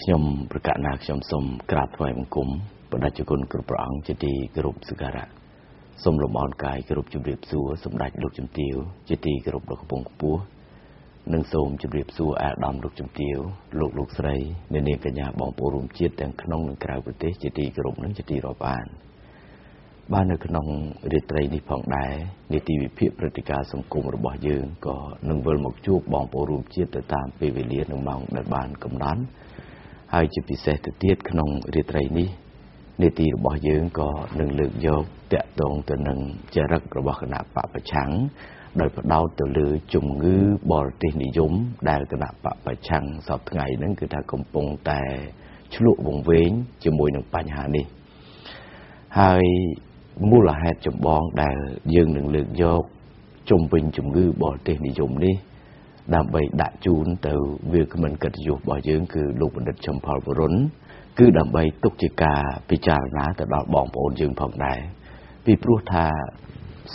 បាទខ្ញុំប្រកាសណាខ្ញុំសូមក្រាបថ្វាយបង្គំបដិជគុណគ្រប់ព្រះអង្គជាទីគោរពសក្ការៈសូមលំអរកាយគោរពជម្រាបសួរសម្ដេចលោកជំទាវជាទីគោរពដ៏កំពង់ខ្ពស់និងសូមជម្រាបសួរអាដាមលោកជំទាវលោកលោកស្រីអ្នកនាងកញ្ញាបងប្អូនរួមជាតិទាំងក្នុងនិងក្រៅប្រទេសជាទីគោរពនិងជាទីរាប់អានបាននៅក្នុងរាត្រីនេះផងដែរនីតិវិភាគព្រឹត្តិការណ៍សង្គមរបស់យើងក៏នឹងវិលមកជួបបងប្អូនរួមជាតិទៅតាមពេលវេលានិងម៉ោងដែលបានកំណត់ ហើយជាពិសេសទៅទៀតក្នុងរាត្រីនេះនីតិរបស់យើងក៏នឹងលើកយកតកតងទៅនឹងចរិតរបស់គណៈបពប្រឆាំងដោយផ្ដោតទៅលើជំងឺបរទេសនិយម ដែលគណៈបពប្រឆាំងសពថ្ងៃហ្នឹងគឺថាកំពុងតែឆ្លក់វង្វេងជាមួយនឹងបញ្ហានេះហើយមូលហេតុចម្បងដែលយើងនឹងលើកយកជំវិញជំងឺបរទេសនិយមនេះ ដើម្បីដាក់ជូនទៅវាគ្មិនកិត្តិយសរបស់យើងគឺលោកបណ្ឌិតចំផលវរុនគឺដើម្បីទុកជាការពិចារណាទៅដល់បងប្អូនយើងផងដែរពីព្រោះថា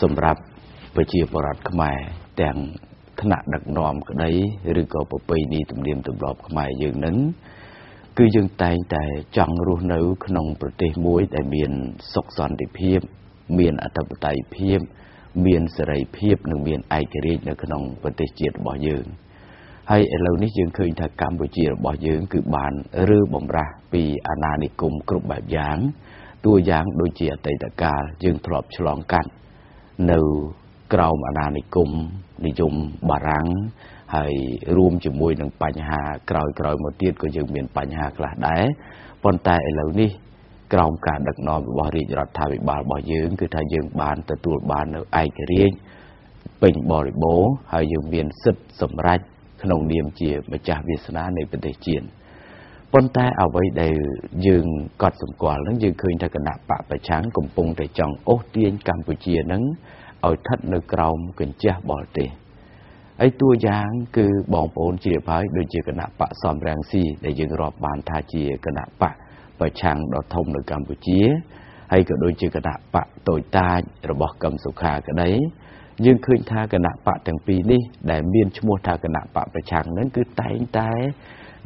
សម្រាប់ប្រជាពលរដ្ឋខ្មែរទាំងថ្នាក់ដឹកនាំក្តីឬក៏ប្រពៃណីទំនៀមទម្លាប់ខ្មែរយើងនឹងគឺយើងតែងតែចង់រស់នៅ ក្នុងប្រទេសមួយដែលមានសុខសន្តិភាព មានអធិបតេយ្យភាព មានសេរីភាពនិងមានឯករាជ្យនៅក្នុងប្រទេសជាតិរបស់យើងហើយឥឡូវនេះយើងឃើញថាកម្ពុជារបស់យើង គឺបានរើបំរាស់ពីអាណានិគមគ្រប់បែបយ៉ាងតួយ៉ាងដូចជាអតីតកាលយើងធ្លាប់ឆ្លងកាត់នៅក្រោមអាណានិគមនិយមបារាំងហើយរួមជាមួយនឹងបញ្ហាក្រោយក្រោយមកទៀតក៏យើងមានបញ្ហាខ្លះដែរប៉ុន្តែឥឡូវនេះ ក្រោមការដឹកនាំរបស់រាជរដ្ឋាភិបាលរបស់យើងគឺថាយើងបានទទួលបាននៅឯករាជ្យពេញបរិបូរណ៍ហើយយើងមានសិទ្ធិសម្រេចក្នុងនាមជាម្ចាស់វាសនានៃប្រទេសជាតិប៉ុន្តែអ្វីដែលយើងកត់សម្គាល់នឹងយើងឃើញថាគណៈបកប្រឆាំងកំពុងតែចង់អូសទាញកម្ពុជានឹងឲ្យស្ថិតនៅក្រោមកញ្ចះបរទេសហើយតួយ៉ាងគឺបងប្អូនជ្រាបហើយដូចជាគណៈបកសំរងស៊ីដែលយើងរាប់បានថាជាគណៈបក ប្រឆាំងដ៏ធំនៅកម្ពុជាហើយក៏ដូចជាគណៈបកតូចតាចរបស់កឹមសុខាក្តីយើងឃើញថាគណៈបកទាំងពីរនេះដែលមានឈ្មោះថាគណៈបកប្រឆាំងនឹងគឺតែងតែ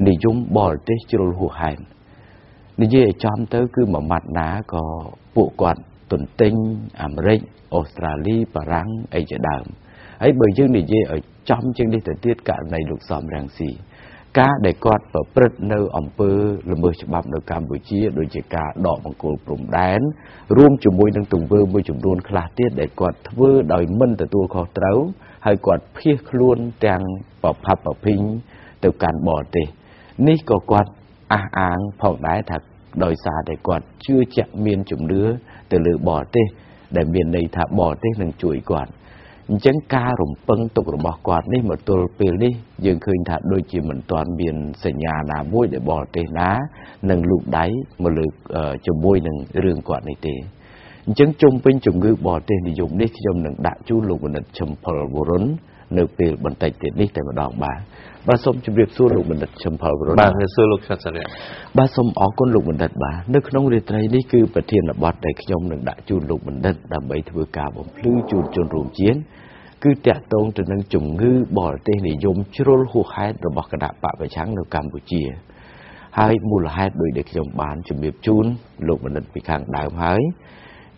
និយមបរទេសជ្រុលហួសហេតុនិយាយឲ្យចំទៅគឺមួយម៉ាត់ណាក៏ពួកគាត់ទន្ទិញអាមេរិកអូស្ត្រាលីបារាំងអីជាដើមហើយបើយើងនិយាយឲ្យចំជាងនេះទៅទៀតករណីលោកសំរងស៊ី ការដែលគាត់ប្រព្រឹត្តនៅអំពើល្មើសច្បាប់នៅកម្ពុជាដូចជាការដកបង្គោលព្រំដែនរួមជាមួយនឹងទង្វើមួយចំនួនខ្លះទៀតដែលគាត់ធ្វើដោយមិនទទួលខុសត្រូវហើយគាត់ភៀសខ្លួនទាំងប្រផាប់ប្រភិញទៅកាន់បរទេសនេះក៏គាត់អះអាងផងដែរថាដោយសារតែគាត់ជឿជាក់មានជំនឿទៅលើបរទេសដែលមានន័យថាបរទេសនឹងជួយគាត់ អញ្ចឹងការរំពឹងទុករបស់គាត់នេះមកទល់ពេលនេះយើងឃើញថាដូចជាមិនទាន់មានសញ្ញាណាមួយដែលបរទេសណានឹងលូកដៃមកលើជាមួយនឹងរឿងគាត់នេះទេអញ្ចឹងជុំវិញជំងឺបរទេសនិយមនេះខ្ញុំនឹងដាក់ជូនលោកបណ្ឌិតឈឹមផលវរុននៅពេលបន្តិចទៀតនេះតែម្ដងបាទ បាទសូមជម្រាបសួរលោកបណ្ឌិតឈឹមផលវរុនបាទសួរលោកឆាត់សរៈបាទសូមអរគុណលោកបណ្ឌិតបាទនៅក្នុងរាត្រីនេះគឺប្រធានបទដែលខ្ញុំនឹងដាក់ជូនលោកបណ្ឌិតដើម្បីធ្វើការបំភ្លឺជូនជនរួមជាតិគឺតាក់ទងទៅនឹងជំងឺបរទេសនិយមជ្រុលហួសហេតុរបស់គណៈបកប្រឆាំងនៅកម្ពុជា ហើយមូលហេតុដោយដែលខ្ញុំបានជំរាបជូនលោកបណ្ឌិតពីខាងដើមហើយ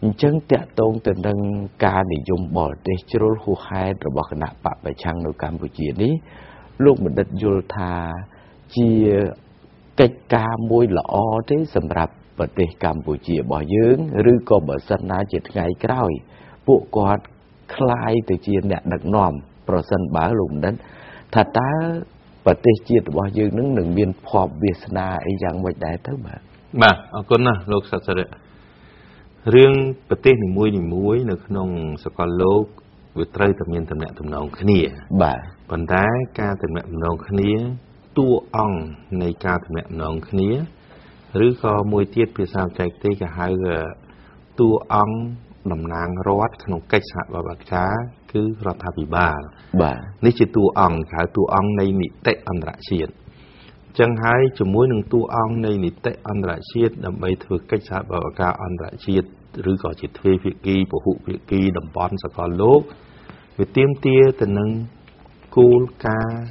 អញ្ចឹងតាក់ទងទៅនឹងការនិយមបរទេសជ្រុលហួសហេតុរបស់គណៈបកប្រឆាំងនៅកម្ពុជានេះ លោកបណ្ឌិតយល់ថាជាកិច្ចការមួយល្អទេសម្រាប់ប្រទេសកម្ពុជារបស់យើង ឬក៏បើសិនណាជាថ្ងៃក្រោយពួកគាត់คล้ายទៅជាអ្នកដឹកនាំប្រសិនបើលោកបណ្ឌិតថាតើប្រទេសជាតិរបស់យើងនឹងនឹងមានភ័ព្វវាសនាអីយ៉ាងម៉េចដែរទៅបាទបាទអរគុណណាស់លោកសត្វសិរិរឿងប្រទេសនីមួយនីមួយនៅក្នុងសកលលោក វាត្រូវតែមានតំណែងតំណងគ្នាបាទប៉ុន្តែការតំណែងតំណងគ្នាតួអង្គនៃការតំណែងតំណងគ្នាឬក៏មួយទៀតភាសាបច្ចេកទេសគេហៅតួអង្គតំណាងរដ្ឋក្នុងកិច្ចសហប្រតិបត្តិការគឺរដ្ឋាភិបាលបាទនេះជាតួអង្គហៅតួអង្គនៃនីតិអន្តរជាតិចឹងហើយជាមួយនឹងតួអង្គនៃនីតិអន្តរជាតិដើម្បីធ្វើកិច្ចសហប្រតិបត្តិការអន្តរជាតិ ឬក៏ជាទ្វេភាគីពហុភាគីតំបន់សកលលោកវាទាមទារទៅនឹងគោលការណ៍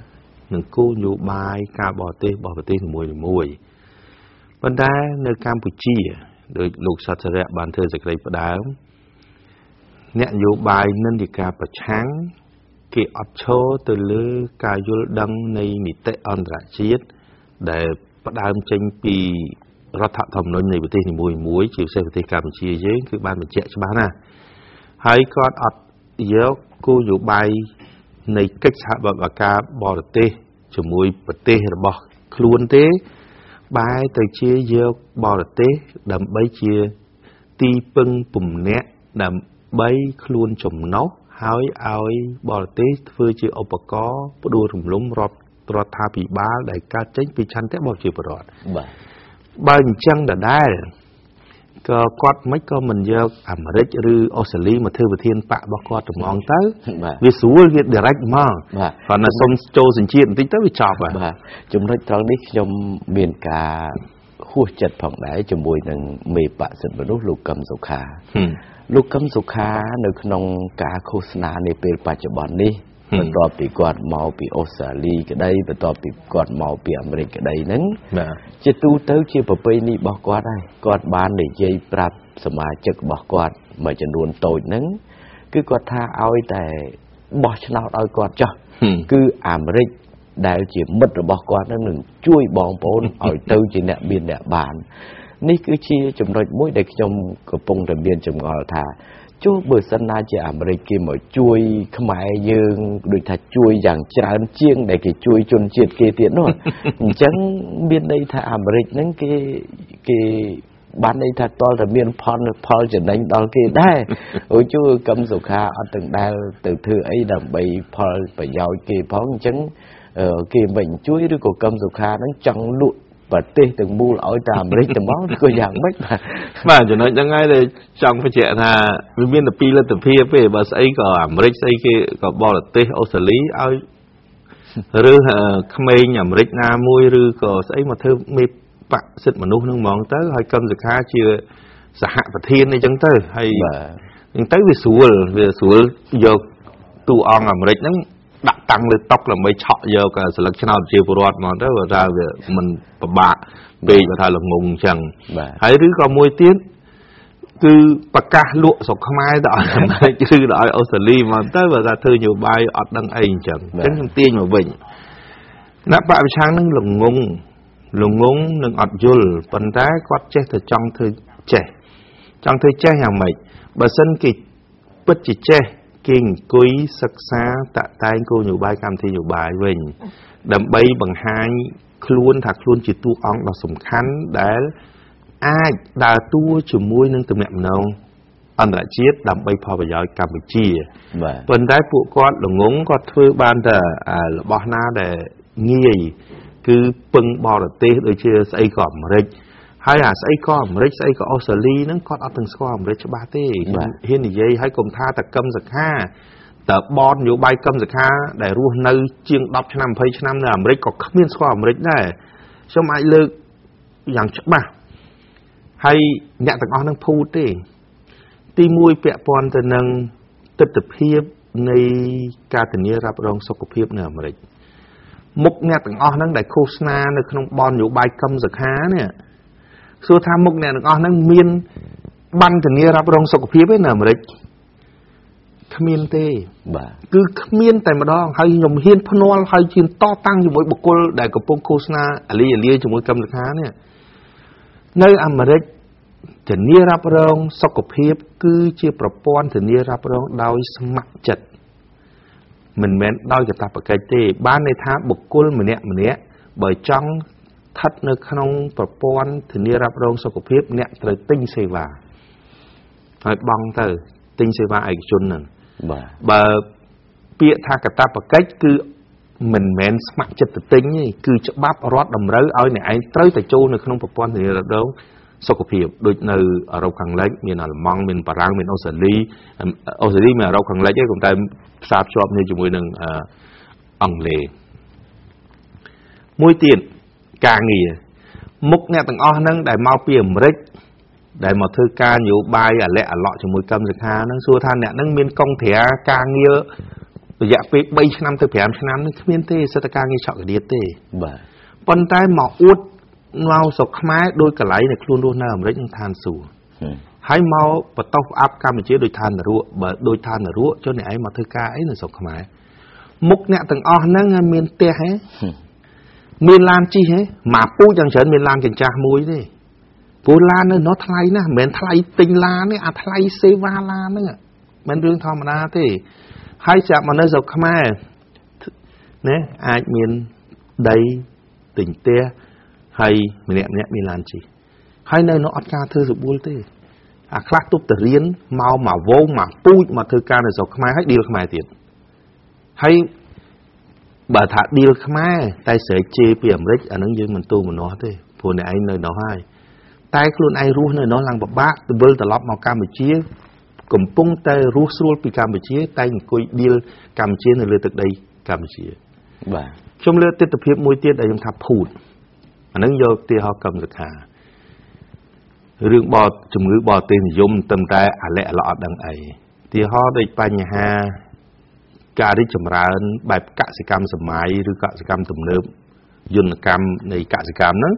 និងគោលនយោបាយការបរទេសរបស់ប្រទេសនីមួយៗប៉ុន្តែនៅកម្ពុជាដោយលោកសត្វសរៈបានធ្វើសេចក្តីផ្ដើមអ្នកនយោបាយនិន្នាការប្រឆាំងគេអត់ឈរទៅលើការយល់ដឹងនៃនីតិអន្តរជាតិដែលផ្ដើមចេញពី រដ្ឋធម្មនុញ្ញនៃប្រទេសនីមួយៗជាពិសេសប្រទេសកម្ពុជាយើងគឺបានបញ្ជាក់ច្បាស់ណាស់ហើយគាត់អត់យកគោលនយោបាយនៃកិច្ចសហប្រតិបត្តិការបរទេសជាមួយប្រទេសរបស់ខ្លួនទេ បែរទៅជាយកបរទេសដើម្បីជាទីពឹងពំនាក់ដើម្បីខ្លួនចំណុះហើយឲ្យបរទេសធ្វើជាឧបករណ៍ផ្ដួលរំលំរដ្ឋរដ្ឋាភិបាលដែលកើតចេញពីឆន្ទៈរបស់ប្រជាពលរដ្ឋបាទ បើអញ្ចឹងដដែលក៏គាត់មិនក៏មិនយកអាមេរិកឬអូស្ត្រាលីមកធ្វើប្រធានបករបស់គាត់ត្មងទៅវាស្រួលវា direct មកគាត់នៅសុំចូលសញ្ជាតិបន្តិចទៅវាចប់ហើយបាទចំណុចត្រង់នេះខ្ញុំមានការហួសចិត្តផងដែរជាមួយនឹងមេបកសិទ្ធិមនុស្សលោកកឹមសុខាលោកកឹមសុខានៅក្នុងការឃោសនានាពេលបច្ចុប្បន្ននេះ បន្ទាប់ពីគាត់មកពីអូស្ត្រាលីក្តីបន្ទាប់ពីគាត់មកពីអាមេរិកក្តីហ្នឹងជាទូទៅជាប្រពៃណីរបស់គាត់ហើយគាត់បាននិយាយប្រាប់សមាជិករបស់គាត់មួយចំនួនតូចហ្នឹងគឺគាត់ថាឲ្យតែបោះឆ្នោតឲ្យគាត់ចោះគឺអាមេរិកដែលជាមិត្តរបស់គាត់នឹងនឹងជួយបងប្អូនឲ្យទៅជាអ្នកមានអ្នកបាននេះគឺជាចំណុចមួយដែលខ្ញុំកំពុងតែមានចម្ងល់ថា ចុះបើសិនណាជាអាមេរិកគេមកជួយខ្មែរយើងដូចថាជួយយ៉ាងច្រើនជាង ដែលគេជួយជនជាតិគេទៀតនោះអញ្ចឹងមានន័យថាអាមេរិកហ្នឹងគេគេបានន័យថាតលតែមានផលផលចំណេញដល់គេដែរអូជួកឹមសុខាអត់ទាំងដែលទៅធ្វើអីដើម្បីផលប្រយោជន៍គេផងអញ្ចឹងគេមិនជួយឬក៏កឹមសុខាហ្នឹងចង់លក់ ប្រទេសទាំងមូលឲ្យតែអាមេរិកតែមកឬក៏យ៉ាងម៉េចបាទបាទចំណុចហ្នឹងហើយដែលចង់បញ្ជាក់ថាវាមានតែពីរលទ្ធភាពទេបើស្អីក៏អាមេរិកស្អីគេក៏បរទេសអូស្ត្រាលីឲ្យឬក្មេងអាមេរិកណាមួយឬក៏ស្អីមកធ្វើមេបកសិទ្ធិមនុស្សនឹងហ្មងទៅហើយកឹមសុខាជាសហប្រធានអីចឹងទៅហើយអញ្ចឹងទៅវាស្រួលវាស្រួលយកទូអង្គអាមេរិកហ្នឹង ដាក់តាំងលើតុដើម្បីឆក់យកសិលឹកឆ្នោតជាពលរដ្ឋមកទៅបើថាវាមិនពិបាកពេកបើថាល្ងងអញ្ចឹងហើយឬក៏មួយទៀតគឺប្រកាសលក់ស្រុកខ្មែរទៅឲ្យអាមេរិកឬទៅឲ្យអូស្ត្រាលីមកទៅបើថាធ្វើនយោបាយអត់ដឹងអីអញ្ចឹងអញ្ចឹងខ្ញុំទាញមកវិញអ្នកបពប្រឆាំងនឹងល្ងងល្ងងនឹងអត់យល់ប៉ុន្តែគាត់ចេះតែចង់ធ្វើចេះចង់ធ្វើចេះយ៉ាងម៉េចបើសិនគេពិតជាចេះ គេអង្គុយសិក្សាតាក់តែងគោលនយោបាយកម្មវិធីនយោបាយវិញ ដើម្បីបង្ហាញខ្លួនថាខ្លួនជាតួអង្គដ៏សំខាន់ដែលអាចដើរតួជាមួយនឹងទំនាក់ទំនងអន្តរជាតិដើម្បីផលប្រយោជន៍កម្ពុជាបាទប៉ុន្តែពួកគាត់ល្ងងគាត់ធ្វើបានតែរបស់ណាដែលងាយគឺពឹងបរទេសដូចជាស្អីក៏អាមេរិក ហើយអាស្អីក៏អាមេរិកស្អីក៏អូស្ត្រាលីហ្នឹងគាត់អត់ទាំងស្គាល់អាមេរិកច្បាស់ទេហ៊ាននិយាយហើយកុំថាតកឹមសខាតើបននយោបាយកឹមសខាដែលរស់នៅ ជាង10ឆ្នាំ20ឆ្នាំនៅអាមេរិកក៏គ្មានស្គាល់អាមេរិកដែរខ្ញុំអាចលើកយ៉ាងច្បាស់ហើយអ្នកទាំងអស់នឹងភូតទេ ទី1ពាក់ព័ន្ធទៅនឹងទស្សនភាពនៃការធានារ៉ាប់រងសុខភាពនៅអាមេរិកមុខអ្នកទាំងអស់ហ្នឹងដែលឃោសនានៅក្នុងបននយោបាយកឹមសខានេះ សួរថាមុខអ្នកទាំងអស់ហ្នឹងមានបានធានារ៉ាប់រងសុខភាពទេនៅអាមេរិកគ្មានទេបាទគឺគ្មានតែម្ដងហើយខ្ញុំហ៊ានភ្នាល់ហើយជាតតាំងជាមួយបុគ្គលដែលកំពុងឃោសនាអាលីអាលាជាមួយកម្មលខានេះនៅអាមេរិកធានារ៉ាប់រងសុខភាព គឺជាប្រព័ន្ធធានារ៉ាប់រងដោយស្ម័គ្រចិត្តមិនមែនដោយកាតព្វកិច្ចទេ បានន័យថាបុគ្គលម្នាក់ម្នាក់បើចង់ ស្ថិតនៅក្នុងប្រព័ន្ធធានារ៉ាប់រងសុខភាពអ្នកត្រូវទិញសេវាហើយបង់ទៅទិញសេវាឯកជនហ្នឹងបាទបើពាក្យថាកតាបកិច្ចគឺមិនមែនស្ម័គ្រចិត្តទៅទិញទេគឺច្បាប់រដ្ឋតម្រូវឲ្យអ្នកឯងត្រូវតែចូលនៅក្នុងប្រព័ន្ធធានារ៉ាប់រងសុខភាពដូចនៅអឺរ៉ុបខាងលិចមានអាល្លឺម៉ង់មានបារាំងមានអូស្ត្រាលីអូស្ត្រាលីមានអឺរ៉ុបខាងលិចទេប៉ុន្តែផ្សារភ្ជាប់គ្នាជាមួយនឹងអង់គ្លេសមួយទៀត ការងារមុខអ្នកទាំងអស់ហ្នឹងដែលមកពីអាមេរិកដែលមកធ្វើការនយោបាយអាលាក់អាឡក់ជាមួយកម្មសខាហ្នឹងសួរថាអ្នកហ្នឹងមានកុងត្រាការងាររយៈពេល3ឆ្នាំទៅ5ឆ្នាំនេះគ្មានទេសិទ្ធិការងារឆក់កាដៀតទេបាទប៉ុន្តែមកអួតមកស្រុកខ្មែរដោយកន្លែងដែលខ្លួនរស់នៅអាមេរិកនិងឋានសួគ៌ហឹមហើយមកបន្តផ្អាប់កម្ពុជាដោយឋាននរកបើដោយឋាននរកចុះអ្នកឯងមកធ្វើការអីនៅស្រុកខ្មែរមុខអ្នកទាំងអស់ហ្នឹងមានផ្ទះហ៎ហឹ មមានឡានជិះហ៎មកពូជយ៉ាងច្រើនមានឡានកញ្ចាស់មួយទេព្រោះឡាននៅនោះថ្លៃណាស់មិនមែនថ្លៃទិញឡានទេអាថ្លៃសេវាឡានហ្នឹងមិនរឿងធម្មតាទេហើយចាប់មកនៅស្រុកខ្មែរណាអាចមានដីទិញផ្ទះហើយម្នាក់ម្នាក់មានឡានជិះហើយនៅនោះអត់ការធ្វើសបួលទេអាខ្លះទប់ទៅរៀនមកមកវងមកពូជមកធ្វើការនៅស្រុកខ្មែរហើយឌីលខ្មែរទៀតហើយ បើថាឌីលខ្មែរតែស្រែកជេរពីអាមេរិកអានឹងយើងមិនទូមនោះទេព្រោះអ្នកឯងនៅនោះហើយតែខ្លួនឯងរស់នៅនោះឡើងពិបាកទៅវិលត្រឡប់មកកម្ពុជា កំពុងតែរស់ស្រួលពីកម្ពុជា តែអង្គុយឌីលកម្ពុជានៅលើទឹកដីកម្ពុជាបាទខ្ញុំលើកទស្សនវិជ្ជាមួយទៀតដែលខ្ញុំថាភូតអានឹងយកទីហោកម្មសខារឿងបតជំងឺបរទេសនិយមត្រឹមតែអាឡែអាឡោអត់ដឹងអីទីហោដូចបញ្ហា ការរីកចម្រើន បែបកសិកម្មសម័យឬកសិកម្មទំនើបយន្តកម្មនៃកសិកម្មហ្នឹង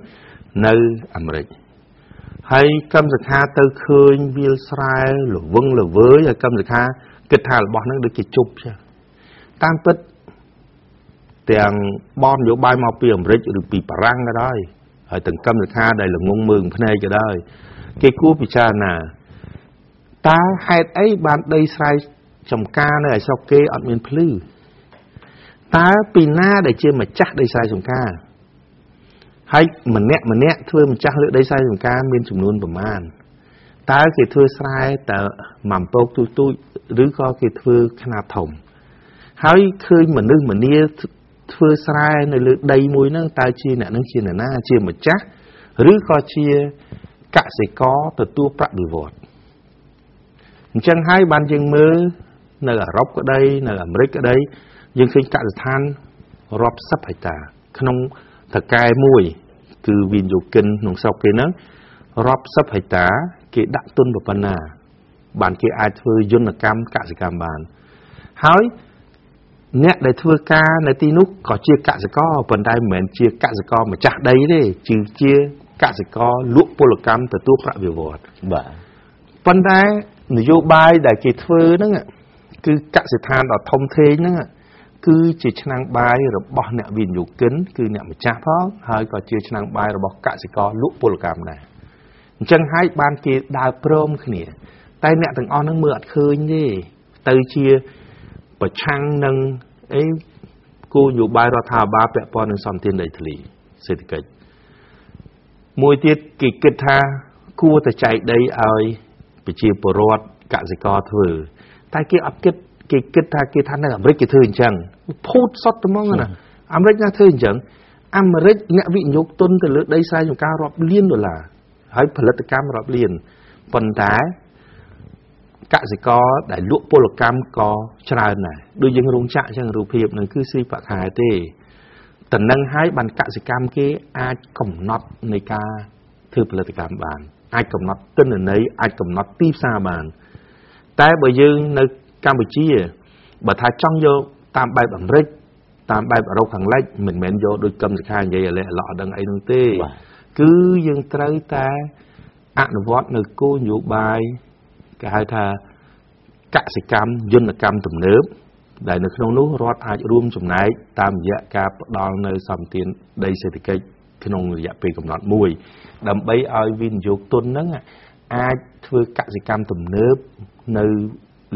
នៅអាមេរិកហើយកម្មសខាទៅឃើញវាលស្រែល្វឹងល្វើយហើយកម្មសខាគិតថារបស់ហ្នឹងដូចជាជប់ចឹងតាមពិតទាំងបននយោបាយមកពីអាមេរិកឬពីបារាំងក៏ដោយហើយទាំងកម្មសខាដែលល្ងងមើងភ្នែកក៏ដោយគេគួរពិចារណាតើហេតុអីបានដីស្រែ ចំការនៅឯស្រុកគេអត់មានភ្លឺតើពីណាដែលជាម្ចាស់ដីស្រែចំការហើយម្នាក់ម្នាក់ធ្វើម្ចាស់លើដីស្រែចំការមានចំនួនប្រមាណតើគេធ្វើស្រែតើមួយអំពកទូចទូចឬក៏គេធ្វើខ្នាតធំ ហើយឃើញមនុស្សម្នាធ្វើស្រែនៅលើដីមួយហ្នឹងតើជាអ្នកហ្នឹងជាអ្នកណា ជាម្ចាស់ឬក៏ជាកសិករទទួលប្រាក់បៀវត្សអញ្ចឹងហើយបានយើងមើល នៅអឺរ៉ុបក្តីនៅអាមេរិកក្តីយើងឃើញកសិដ្ឋានរាប់សិបហិកតា ក្នុងតកែមួយ គឺវិនិយោគិនក្នុងស្រុកគេហ្នឹងរាប់សិបហិកតា គេដាក់ទុនប៉ុណ្ណា បានគេអាចធ្វើយន្តកម្មកសិកម្មបាន ហើយអ្នកដែលធ្វើការនៅទីនោះក៏ជាកសិករប៉ុន្តែមិនមែនជាកសិករម្ចាស់ដីទេគឺជាកសិករលក់ពលកម្មទទួលប្រាក់បៀវត្សបាទប៉ុន្តែនយោបាយដែលគេធ្វើហ្នឹង គឺកសិដ្ឋានដ៏ធំធេងហ្នឹងគឺជាឆ្នាំងបាយរបស់អ្នកវិនិយោគិន គឺអ្នកម្ចាស់ផងហើយក៏ជាឆ្នាំងបាយរបស់កសិករលក់ពលកម្មដែរអញ្ចឹងហើយបានគេដើរព្រមគ្នា តែអ្នកទាំងអស់ហ្នឹងមើលអត់ឃើញទេទៅជាប្រឆាំងនឹងអីគោលនយោបាយរដ្ឋាភិបាលពាក់ព័ន្ធនឹងសម្បត្តិដីធ្លីសេដ្ឋកិច្ចមួយទៀតគេគិតថាគួរតែចែកដីឲ្យប្រជាពលរដ្ឋកសិករធ្វើ តែគេអត់គិតគេគិតថាគេថានៅអាមេរិកគេធ្វើអញ្ចឹងភូតសុតត្មងណាអាមេរិកណាធ្វើអញ្ចឹងអាមេរិកអ្នកវិនិយោគទុនទៅលើដីស្រែចម្ការរាប់លានដុល្លារហើយផលិតកម្មរាប់លានប៉ុន្តែកសិករដែលលក់ពលកម្មក៏ច្រើនដែរដូចយើងរោងចក្រអញ្ចឹងរូបភាពនឹងគឺស៊ីប្រាក់ខែទេតំណឹងហើយបានកសិកម្មគេអាចកំណត់នៃការធ្វើផលិតកម្មបាន អាចកំណត់ទិន្នន័យអាចកំណត់ទីផ្សារបាន តែបើយើងនៅកម្ពុជាបើថាចង់យកតាមបែបអាមេរិកតាមបែបអឺរ៉ុបខាងលិចមិនមែនយកដូចកម្មសិក្ខានិយាយឲ្យលេះឡក់អត់ដឹងអីនោះទេបាទគឺយើងត្រូវតែអនុវត្តនៅគោលនយោបាយគេហៅថាកសិកម្មយន្តកម្មទំនើបដែលនៅក្នុងនោះរដ្ឋអាចរួមចំណែកតាមរយៈការផ្ដល់នៅសម្បទានដីសេដ្ឋកិច្ចក្នុងរយៈពេលកំណត់មួយ ដើម្បីឲ្យវិនិយោគទុនហ្នឹង អាចធ្វើកសិកម្មទំនើបនៅ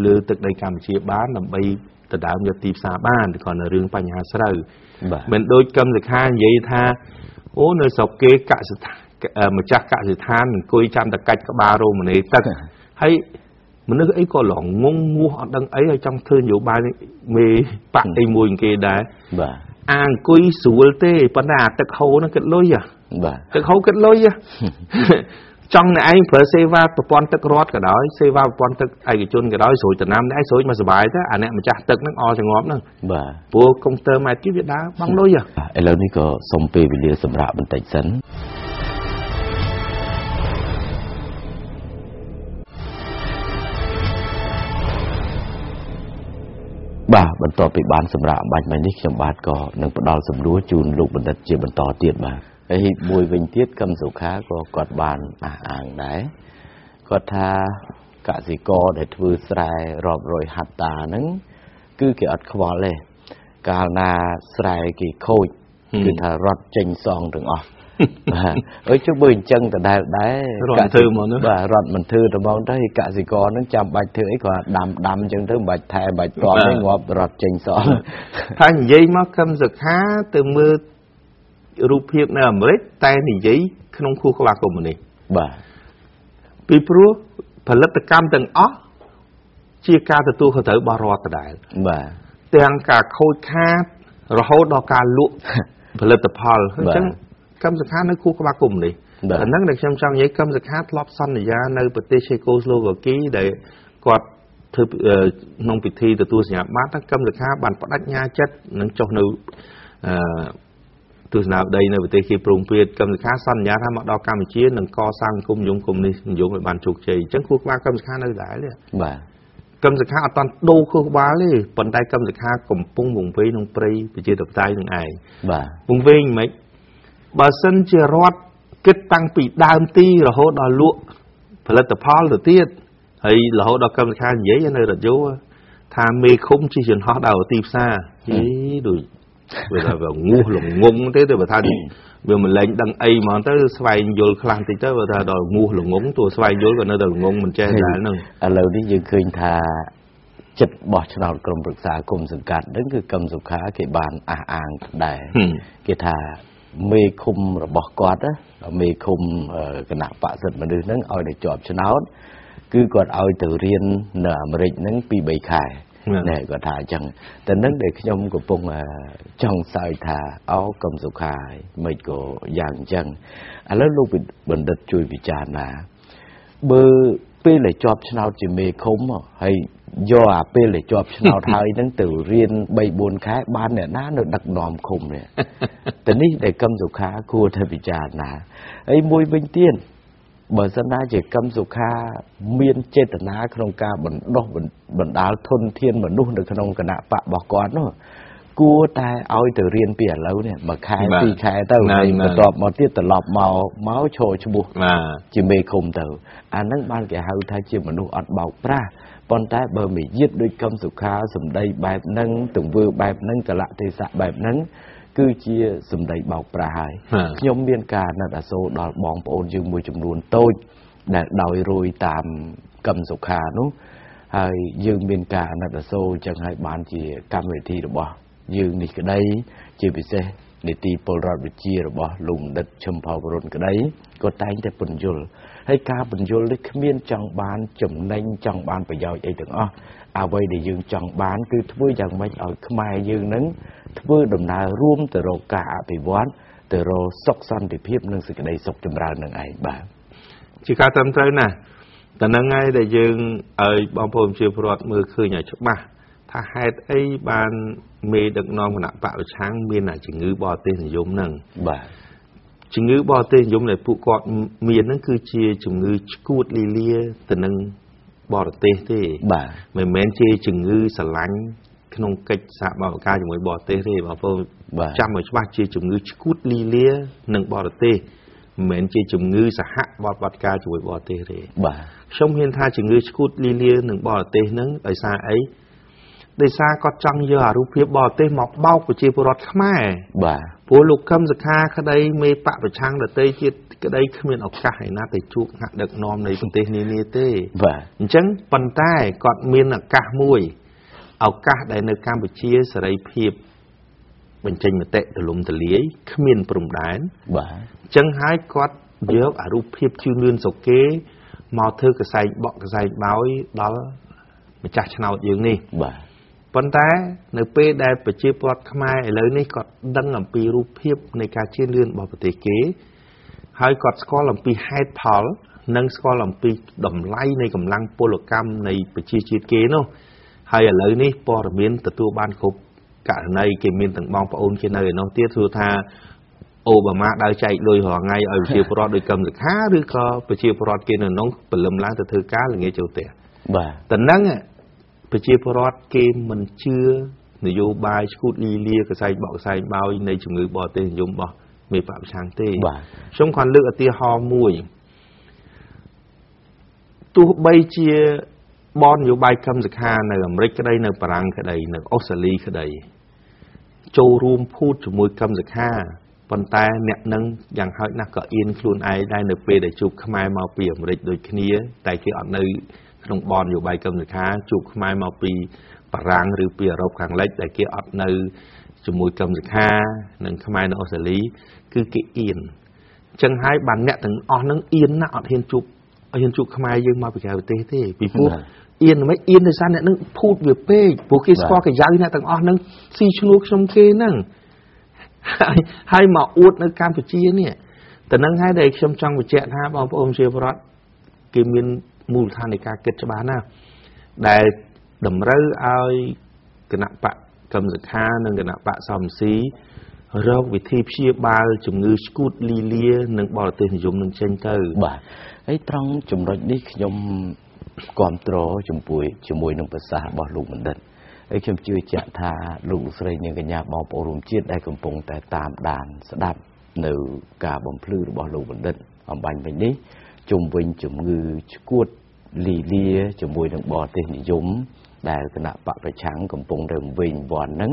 លើទឹកដីកម្ពុជាបានដើម្បីដណ្ដើមយកទីផ្សារបានឬក៏នៅរឿងបញ្ហាស្រូវបាទមិនដូចកម្មសិក្ខានិយាយថាអូនៅស្រុកគេកសិដ្ឋានអឺម្ចាស់កសិដ្ឋានអង្គុយចាំតែកាច់ក្បាលរោមនីទឹកហើយមនុស្សអីក៏ឡងងងងោះអត់ដឹងអីហើយចង់ធ្វើនយោបាយមេបាក់អីមួយនឹងគេដែរបាទអាអង្គុយស្រួលទេប៉ុន្តែអាទឹកហូរហ្នឹងគិតលុយហ៎បាទទឹកហូរគិតលុយហ៎ ចង់អ្នកឯងប្រើសេវាប្រព័ន្ធទឹករដ្ឋក៏ដោយសេវាប្រព័ន្ធទឹកឯកជនក៏ដោយស្រួយតំណាំអ្នកឯងស្រួយមកសុបាយទៅអាអ្នកម្ចាស់ទឹកហ្នឹងអល់ចងប់ហ្នឹងបាទព្រោះកុំព្យូទ័រម៉ែត្រគីវាដើរបង់លុយហ៎ឥឡូវនេះក៏សូមពេលវេលាសម្រាប់បន្តិចសិនបាទបន្ទាប់ពីបានសម្រាប់បាច់មិញនេះខ្ញុំបាទក៏នឹងផ្ដល់សំណួរជូនលោកបណ្ឌិតជាបន្តទៀតបាទ ហើយមួយវិញទៀតកឹមសុខាក៏គាត់បានអះអាងដែរគាត់ថាកសិករដែលធ្វើស្រែរាប់រយហត្តាហ្នឹងគឺគេអត់ខ្វល់ទេកាលណាស្រែគេខូចគឺថារត់ចេញសងទាំងអស់បាទអើយជុំបើអញ្ចឹងដដែលដែររត់ធ្វើមកនោះបាទរត់មិនធ្វើទៅមកទៅកសិករនឹងចាំបាច់ធ្វើអីគាត់ដាំដាំអញ្ចឹងទៅមិនបាច់ថែបាច់តបទេងាប់រត់ចេញសងថានិយាយមកកឹមសុខាទៅមើល រូបភាពនៅអាមេរិកតែនិយាយក្នុងខួរក្បាលកុម្មុយនីសបាទពីព្រោះផលិតកម្មទាំងអស់ជាការទទួលខុសត្រូវរបស់រដ្ឋដដែលបាទទាំងការខូចខាតរហូតដល់ការលក់ផលិតផលអញ្ចឹងកម្មសខានៅគូក្បាលគុំនេះអាហ្នឹងដែលខ្ញុំចង់និយាយកម្មសខាធ្លាប់សន្យានៅប្រទេសឆេកូស្លូវ៉ាគីដែលគាត់ធ្វើក្នុងពិធីទទួលសញ្ញាបត្រកម្មសខាបានបដិញ្ញាចិត្តនឹងចុះនៅអឺ ទស្សនាវដ្តីនៅប្រទេសគេប្រងព្រាតកម្មសខាសន្យាថាមកដល់កម្ពុជានឹងកសាងគុំយងគុំនេះនិយមឲ្យបានជោគជ័យអញ្ចឹងគូក្បាលកម្មសខានៅដែរទេបាទកម្មសខាអត់តាន់ដូរខុសក្បាលទេប៉ុន្តែកម្មសខាកំពុងវង្វេងក្នុងព្រៃប្រជាធិបតេយ្យនឹងឯងបាទវង្វេងមិនបើសិនជារដ្ឋគិតតាំងពីដើមទីរហូតដល់លក់ផលិតផលទៅទៀតហើយរហូតដល់កម្មសខានិយាយនៅរយោថាមេឃុំជិះយន្តហោះដល់ទីផ្សារហីដូច វាថាវាងូសលងងទេទៅបើថាវាមិនលែងដឹងអីហ្មងទៅស្វែងយល់ខ្លះតិចទៅបើថាដល់ងូសលងងតួស្វែងយល់ក៏នៅតែលងងមិនចេះដែរហ្នឹងឥឡូវនេះយើងឃើញថាចិត្តបោះឆ្នោតក្រុមប្រឹក្សាគុំសង្កាត់ហ្នឹងគឺកឹមសុខាគេបានអះអាងដែរគេថាមេឃុំរបស់គាត់មេឃុំគណៈបក្សសិទ្ធិមនុស្សហ្នឹងឲ្យទៅជាប់ឆ្នោតគឺគាត់ឲ្យទៅរៀននៅអាមេរិកហ្នឹងពី3ខែ ណែគាត់ថាអញ្ចឹងតែនឹងដែលខ្ញុំកំពុងចង់សើចថាអោកំសុខាយមិនក៏យ៉ាងអញ្ចឹងឥឡូវលោកបណ្ឌិតជួយពិចារណាបើពេលដែលជាប់ឆ្នោតជាមេឃុំហើយយកអាពេលដែលជាប់ឆ្នោតហើយហ្នឹងទៅរៀន3 4ខែបានអ្នកណានៅដឹកនាំឃុំនេះតែនេះដែលកឹមសុខាគួរតែពិចារណាហើយមួយវិញទៀត បើសិនណាជាកឹមសុខាមានចេតនាក្នុងការបណ្ដោះបណ្ដាលធនធានមនុស្សនៅក្នុងគណៈបករបស់គាត់នោះគួរតែឲ្យទៅរៀនពីឥឡូវនេះមួយខែពីរខែទៅហើយបន្ទាប់មកទៀតត្រឡប់មកមកឈរឈ្មោះជាមេឃុំទៅអាហ្នឹងបានគេហៅថាជាមនុស្សអត់បោកប្រាស់ប៉ុន្តែបើមួយយៀតដូចកឹមសុខាសម្ដីបែបហ្នឹងទង្វើបែបហ្នឹងកលៈទេសៈបែបហ្នឹង គឺជាសម្ដីបោកប្រាស់ហើយខ្ញុំមានការណិតអាសូរដល់បងប្អូនយើងមួយចំនួនតូច ដែលដោយរួយតាមកឹមសុខានោះហើយយើងមានការអាណិតអាសូរអញ្ចឹងហើយបានជាកម្មវិធីរបស់យើងនេះក្តីជាពិសេសនីតិពលរដ្ឋវិជារបស់លោកបណ្ឌិតឈឹមផលវរុនក្តីក៏តែងតែពន្យល់ហើយការពន្យល់នេះគ្មានចង់បានចំណេញចង់បានប្រយោជន៍អីទាំងអស់ អ្វីដែលយើងចង់បានគឺធ្វើយ៉ាងម៉េចឲ្យខ្មែរយើងនឹងធ្វើដំណើររួមទៅរកការអភិវឌ្ឍទៅរកសុខសន្តិភាពនិងសេចក្តីសុខចម្រើននឹងឯងបាទជាការត្រឹមត្រូវណាស់តែនឹងហើយដែលយើងឲ្យបងប្អូនជាពលរដ្ឋមើលឃើញឲ្យច្បាស់ថាហេតុអីបានមេដឹកនាំគណៈបកប្រឆាំងមានអាជំងឺបរទេសនិយមហ្នឹងបាទជំងឺបរទេសនិយមដែលពួកគាត់មានហ្នឹងគឺជាជំងឺឆ្កួតលីលាទៅនឹង បរទេសទេបាទមិនមែនជាជំងឺស្រឡាញ់ក្នុងកិច្ចសហបរិការជាមួយបរទេសទេបងប្អូនចាំឲ្យច្បាស់ជាជំងឺឆ្កួតលីលានឹងបរទេសមិនមែនជាជំងឺសហបត្តិបត្តិការជាមួយបរទេសទេបាទខ្ញុំហ៊ានថាជំងឺឆ្កួតលីលានឹងបរទេសនឹងដោយសារអី ដោយសារគាត់ចង់យកអារូបភាពបរទេសមកបោកប្រជាពលរដ្ឋខ្មែរបាទព្រោះលោកកឹមសុខាក្តីមេបកប្រឆាំងដតីជាតិក្តីគ្មានឱកាសឯណាទៅជួបហាក់ដឹកនាំនៃប្រទេសនានាទេបាទអញ្ចឹងប៉ុន្តែគាត់មានឱកាសមួយឱកាសដែលនៅកម្ពុជាសេរីភាពបញ្ចេញមតិទលំទលាយគ្មានព្រំដែនបាទអញ្ចឹងហើយគាត់យកអារូបភាពជឿនលឿនសុគេមកធ្វើកសែងបក់កសែងបោយដល់ម្ចាស់ឆ្នោតយើងនេះបាទ ប៉ុន្តែនៅពេលដែលប្រជាពលរដ្ឋខ្មែរឥឡូវនេះគាត់ដឹងអំពីរូបភាពនៃការជឿនលឿនរបស់ប្រទេសគេហើយគាត់ស្គាល់អំពីហេតុផល និងស្គាល់អំពីតម្លៃនៃកម្លាំងពលកម្មនៃប្រជាជាតិគេនោះហើយឥឡូវនេះព័ត៌មានទទួលបានគ្រប់ករណីគេមានទាំងបងប្អូនគេនៅឯនោះទៀតធ្វើថាអូបាម៉ាដើរចែកលុយរាល់ថ្ងៃឲ្យប្រជាពលរដ្ឋដោយកម្មសិក្ខាឬក៏ប្រជាពលរដ្ឋគេនៅក្នុងព្រលឹមឡើងទៅធ្វើការល្ងាចចូលផ្ទះបាទតំណឹង ប្រជាពលរដ្ឋគេមិនជឿនយោបាយឈួតលីលាកសែងបកកសែងបោយនៃជំងឺបរទេសនិយមរបស់មេបកប្រឆាំងទេបាទខ្ញុំគ្រាន់លើកឧទាហរណ៍មួយទោះបីជាបនយោបាយកម្មសខានៅអាមេរិកក្តីនៅបារាំងក្តីនៅអូស្ត្រាលីក្តីចូលរួមភូតជាមួយកម្មសខាប៉ុន្តែអ្នកនឹងយ៉ាងហោចណាស់ក៏អៀនខ្លួនឯងដែរនៅពេលដែលជួបខ្មែរមកពីអាមេរិកដូចគ្នា តែគេអត់នៅ ក្នុងបនយោបាយកម្មសខាជួបខ្មែរមកពីបារាំងឬពីអឺរ៉ុបខាងលិចដែលគេអត់នៅជាមួយកម្មសខានិងខ្មែរនៅអូស្ត្រាលីគឺគេអៀនអញ្ចឹងហើយបានអ្នកទាំងអស់ហ្នឹងអៀនណាស់អត់ហ៊ានជួបអត់ហ៊ានជួបខ្មែរយើងមកពីក្រៅប្រទេសទេពីព្រោះអៀនមិនអៀនដោយសារអ្នកនឹងភូតវាពេកព្រោះគេស្គាល់កាយៅអ្នកទាំងអស់ហ្នឹងស៊ីឈ្នួលខ្ញុំគេហ្នឹងហើយហើយមកអួតនៅកម្ពុជានេះតែនឹងហើយដែលខ្ញុំចង់បញ្ជាក់ថាបងប្អូនជាបរដ្ឋគេមាន មូលដ្ឋាននៃការគិតច្បាស់ណាស់ដែលតម្រូវឲ្យគណៈបកកម្មសខានិងគណៈបកសំស៊ីរកវិធីព្យាបាលជំងឺស្គូតលីលានិងបរទេសនិយមនឹងចេញទៅបាទហើយត្រង់ចំណុចនេះខ្ញុំគ្រប់គ្រងចំពោះជាមួយនឹងប្រសាសន៍របស់លោកបណ្ឌិតហើយខ្ញុំជឿជាក់ថាលោកលោកស្រីនិងកញ្ញាបងប្អូនរួមជាតិដែលកំពុងតែតាមដានស្ដាប់នៅការបំភ្លឺរបស់លោកបណ្ឌិតអំបញ្ញមិញនេះ ជុំវិញជំងឺឆ្កួតលីលាជាមួយនឹងបរទេសនិយមដែលគណៈបកប្រឆាំងកំពុងរឹងវិញវ័នហ្នឹង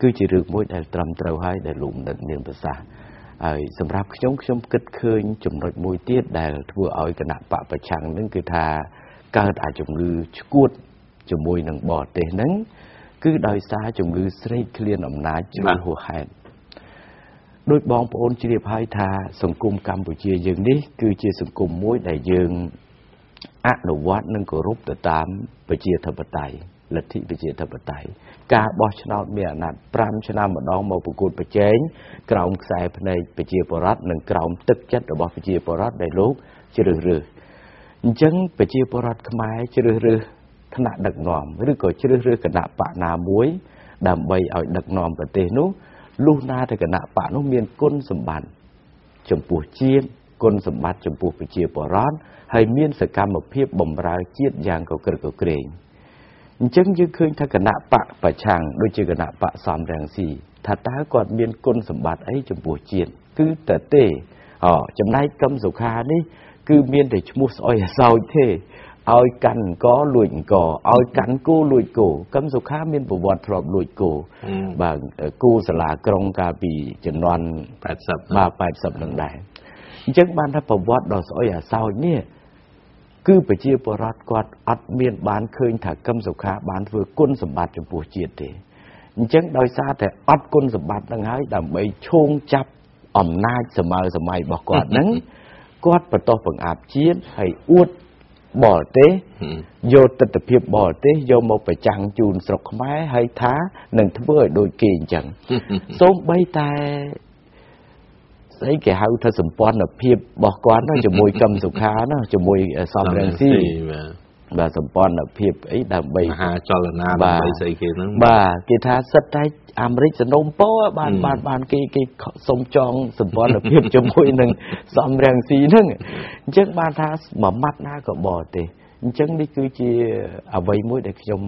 គឺជារឿងមួយដែលត្រឹមត្រូវហើយដែលលោកបណ្ឌិតមានប្រសាសន៍ហើយសម្រាប់ខ្ញុំខ្ញុំគិតឃើញចំណុចមួយទៀតដែលធ្វើឲ្យគណៈបកប្រឆាំងហ្នឹងគឺថាកើតអាជំងឺឆ្កួតជាមួយនឹងបរទេសហ្នឹងគឺដោយសារជំងឺស្រេកឃ្លានអំណាចជ្រុលហួសហេតុ ដោយបងប្អូនជ្រាបហើយថាសង្គមកម្ពុជាយើងនេះ គឺជាសង្គមមួយដែលយើងអនុវត្តនិងគោរពទៅតាមប្រជាធិបតេយ្យលទ្ធិប្រជាធិបតេយ្យការបោះឆ្នោតមានអាណត្តិ5ឆ្នាំម្ដងមកប្រកួតប្រជែងក្រោមខ្សែភ្នែកប្រជាពលរដ្ឋនិងក្រោមទឹកចិត្តរបស់ប្រជាពលរដ្ឋដែលលោកជ្រើសរើសអញ្ចឹងប្រជាពលរដ្ឋខ្មែរជ្រើសរើសថ្នាក់ដឹកនាំឬក៏ជ្រើសរើសគណៈបកណាមួយដើម្បីឲ្យដឹកនាំប្រទេសនោះ លុះណាតែគណៈបកនោះមានគុណសម្បត្តិចំពោះជាតិគុណសម្បត្តិចំពោះប្រជាពលរដ្ឋហើយមានសកម្មភាពបំរើជាតិយ៉ាងកក្រឹកកក្រែងអញ្ចឹងយើងឃើញថាគណៈបកប្រឆាំងដូចជាគណៈបកសំរងស៊ីថាតើគាត់មានគុណសម្បត្តិអីចំពោះជាតិគឺតើទេអចំណែកកឹមសុខានេះ គឺមានតែឈ្មោះស្អុយអសោចទេ ឲ្យកាន់អង្គលួចអង្គឲ្យកាន់គោលួចគោកឹមសុខាមានប្រវត្តិធ្លាប់លួចគោបាទគោសាលាក្រុងកាលពីជំនាន់80បាទ80នឹងដែរអញ្ចឹងបានថាប្រវត្តិដ៏ស្អុយអាសោចនេះគឺប្រជាពលរដ្ឋគាត់អត់មានបានឃើញថាកឹមសុខាបានធ្វើគុណសម្បត្តិចំពោះជាតិទេអញ្ចឹងដោយសារតែអត់គុណសម្បត្តិនឹងហើយដើម្បីឈោងចាប់អំណាចសម័យសម័យរបស់គាត់ហ្នឹងគាត់បន្តបង្អាប់ជាតិហើយអួត បរទេសយកទស្សនវិជ្ជាបរទេសយកមកប្រចាំងជូនស្រុកខ្មែរហើយថានឹងធ្វើឲ្យដូចគេអញ្ចឹងសូម្បីតែស្អីគេហៅថាសម្ព័ន្ធភាពរបស់គាត់ណាជាមួយកឹមសុខាណាជាមួយសំរងស៊ីបាទ សម្ព័ន្ធភាពអីដើម្បីមហាចលនាដើម្បីស្អីគេហ្នឹងបាទគេថាសិតតែអាមេរិកសនំពោបានបានបានគេគេសុំចងសម្ព័ន្ធភាពជាមួយនឹងសំរងស៊ីហ្នឹងអញ្ចឹងបានថាមួយម៉ាត់ណាក៏បរទេសអញ្ចឹងនេះគឺជាអ្វីមួយដែលខ្ញុំ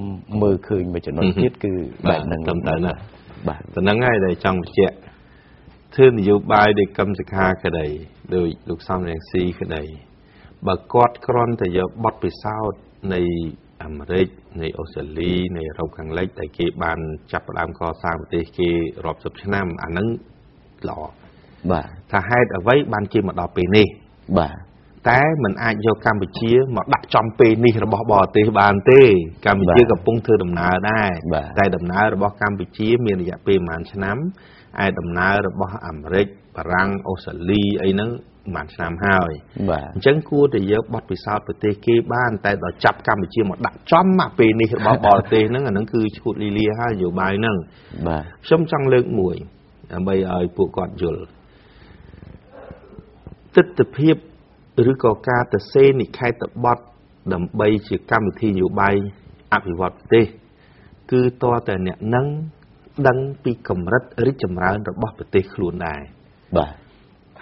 មើលឃើញមួយចំណុចទៀតគឺបែបហ្នឹងត្រឹមត្រូវណាស់បាទតែហ្នឹងហើយដែលចង់បញ្ជាក់ធ្វើនយោបាយដោយកម្មសិក្ខាក្តីដោយលោកសំរងស៊ីក្តីបើគាត់គ្រាន់តែយកបទពិសោធន៍ នៃអាមេរិកនៃអូស្ត្រាលីនៃអឺរ៉ុបខាងលិចដែលគេបានចាប់ផ្ដើមកសាងប្រទេសគេរាប់សិបឆ្នាំអាហ្នឹងល្អបាទថាហេតុអ្វីបានជាមកដល់ពេលនេះបាទ តែมันអាចយកកម្ពុជាមកដាក់ចំពេលនេះរបស់បរទេសបានទេ កម្ពុជាកំពុងធ្វើដំណើរដែរតែដំណើររបស់កម្ពុជាមានរយៈពេលប្រហែលឆ្នាំឯដំណើររបស់អាមេរិកបារាំងអូស្ត្រាលីអីហ្នឹងប្រហែលឆ្នាំហើយបាទអញ្ចឹងគួរតែយកបទពិសោធន៍ប្រទេសគេបាន តែដល់ចាប់កម្ពុជាមកដាក់ចំមកពេលនេះរបស់បរទេសហ្នឹងអាហ្នឹងគឺឈួតលីលាហើយនយោបាយហ្នឹងបាទខ្ញុំចង់លើកមួយដើម្បីឲ្យពួកគាត់យល់ទស្សនភាព ឬក៏ការទៅសេនិខេតបទដើម្បីជាកម្មវិធីនយោបាយអភិវឌ្ឍប្រទេសគឺតើតែអ្នកនឹងដឹងពីកម្រិតរីកចម្រើនរបស់ប្រទេសខ្លួនដែរបាទ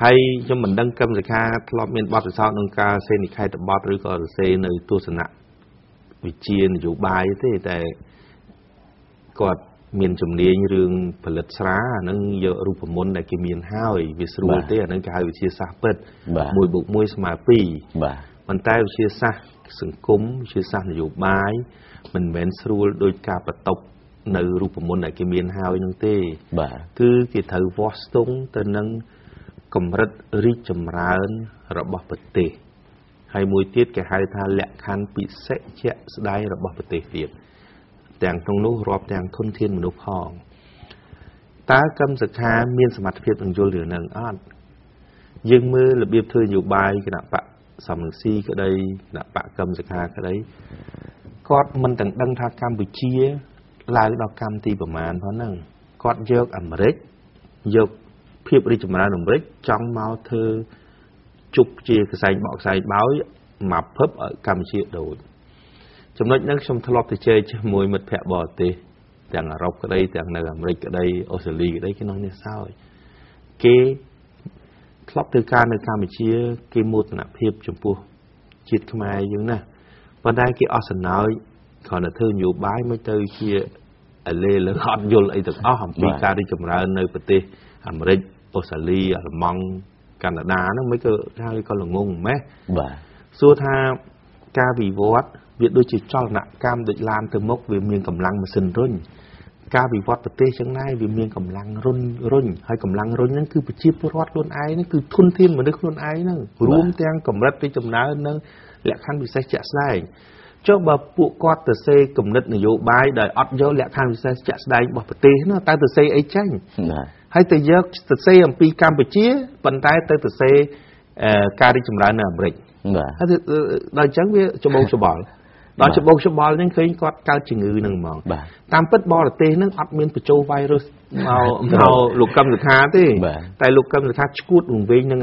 ហើយខ្ញុំមិនដឹងកម្មសិក្ខាធ្លាប់មានបទពិសោធន៍ក្នុងការសេនិខេតបទឬក៏សរសេរនៅទស្សនៈវិជានយោបាយទេតែគាត់ មានជំនាញរឿងផលិតស្រាអាហ្នឹងយករូបមន្តដែលគេមានហើយវាស្រួលទេអាហ្នឹងគេហៅវិទ្យាសាស្ត្រពិត1បូក1ស្មើ2បាទប៉ុន្តែវិទ្យាសាស្ត្រសង្គមវិទ្យាសាស្ត្រនយោបាយមិនមែនស្រួលដោយការបន្ទប់នៅរូបមន្តដែលគេមានហើយនឹងទេបាទគឺគេត្រូវវាស់ស្ទង់ទៅនឹងកម្រិតរីកចម្រើនរបស់ប្រទេសហើយមួយទៀតគេហៅថាលក្ខខណ្ឌពិសេសជាក់ស្ដែងរបស់ប្រទេសទៀត ទាំងក្នុងនោះរាប់ទាំងធនធានមនុស្សផងតើកម្មសខាមានសមត្ថភាពនឹងយល់រឿងហ្នឹងអត់យើងមើលរបៀបធ្វើនយោបាយគណៈបកសំរងស៊ីក្តីគណៈបកកម្មសខាក្តីគាត់មិនទាំងដឹងថាកម្ពុជាឡើងដល់កម្មទីប្រមាណផងហ្នឹងគាត់យកអាមេរិកយកភាពរីកចម្រើនអាមេរិកចង់មកធ្វើជប់ជាកសែងបកកសែងបោយមកភឹបឲ្យកម្ពុជាដូច ចំណុចហ្នឹងខ្ញុំធ្លាប់ទៅជែកជាមួយមិត្តភ័ក្តិបរទេសទាំងអឺរ៉ុបក្តីទាំងនៅអាមេរិកក្តីអូស្ត្រាលីក្តីគេនោះនេះសោយគេធ្លាប់ធ្វើការនៅកម្ពុជា គេមោទនភាពចំពោះជាតិខ្មែរយើងណាប៉ុន្តែគេអស់សំណោយគ្រាន់តែធ្វើនយោបាយមិនទៅជាអលេលើអត់យល់អីទាំងអស់អំពីការរីកចម្រើននៅប្រទេសអាមេរិកអូស្ត្រាលីអាល្លឺម៉ង់កាណាដាហ្នឹងមិនក៏ថាក៏ល្ងងម៉េះបាទសួរថាការវិវត្ត វាដូចជាចលនកម្មដូចឡានទៅមុខវាមានកម្លាំងម៉ាស៊ីនរុញការវិវត្តប្រទេសចឹងដែរវាមានកម្លាំងរុញរុញហើយកម្លាំងរុញហ្នឹងគឺប្រជាពលរដ្ឋខ្លួនឯងហ្នឹងគឺធនធានមនុស្សខ្លួនឯងហ្នឹងរួមទាំងកម្រិតរីកចម្រើននៅលក្ខខណ្ឌពិសេសជាក់ស្ដែងចុះបើពួកគាត់ទៅសេគំនិតនយោបាយដោយអត់យកលក្ខខណ្ឌពិសេសជាក់ស្ដែងរបស់ប្រទេសនោះតើទៅសេអីចាញ់ហើយទៅយកទៅសេអំពីកម្ពុជាប៉ុន្តែទៅទៅសេការរីកចម្រើននៅអាមេរិកបាទហើយដល់អញ្ចឹងវាច្បោកច្បល់ ដល់ច្បោកច្បល់ហ្នឹងឃើញគាត់កើតជំងឺហ្នឹងហ្មងតាមពិតបរទេសហ្នឹងអត់មានបញ្ចូល virus មកមកលោកកឹមសុខាទេតែលោកកឹមសុខាឈួតវង្វេងនឹង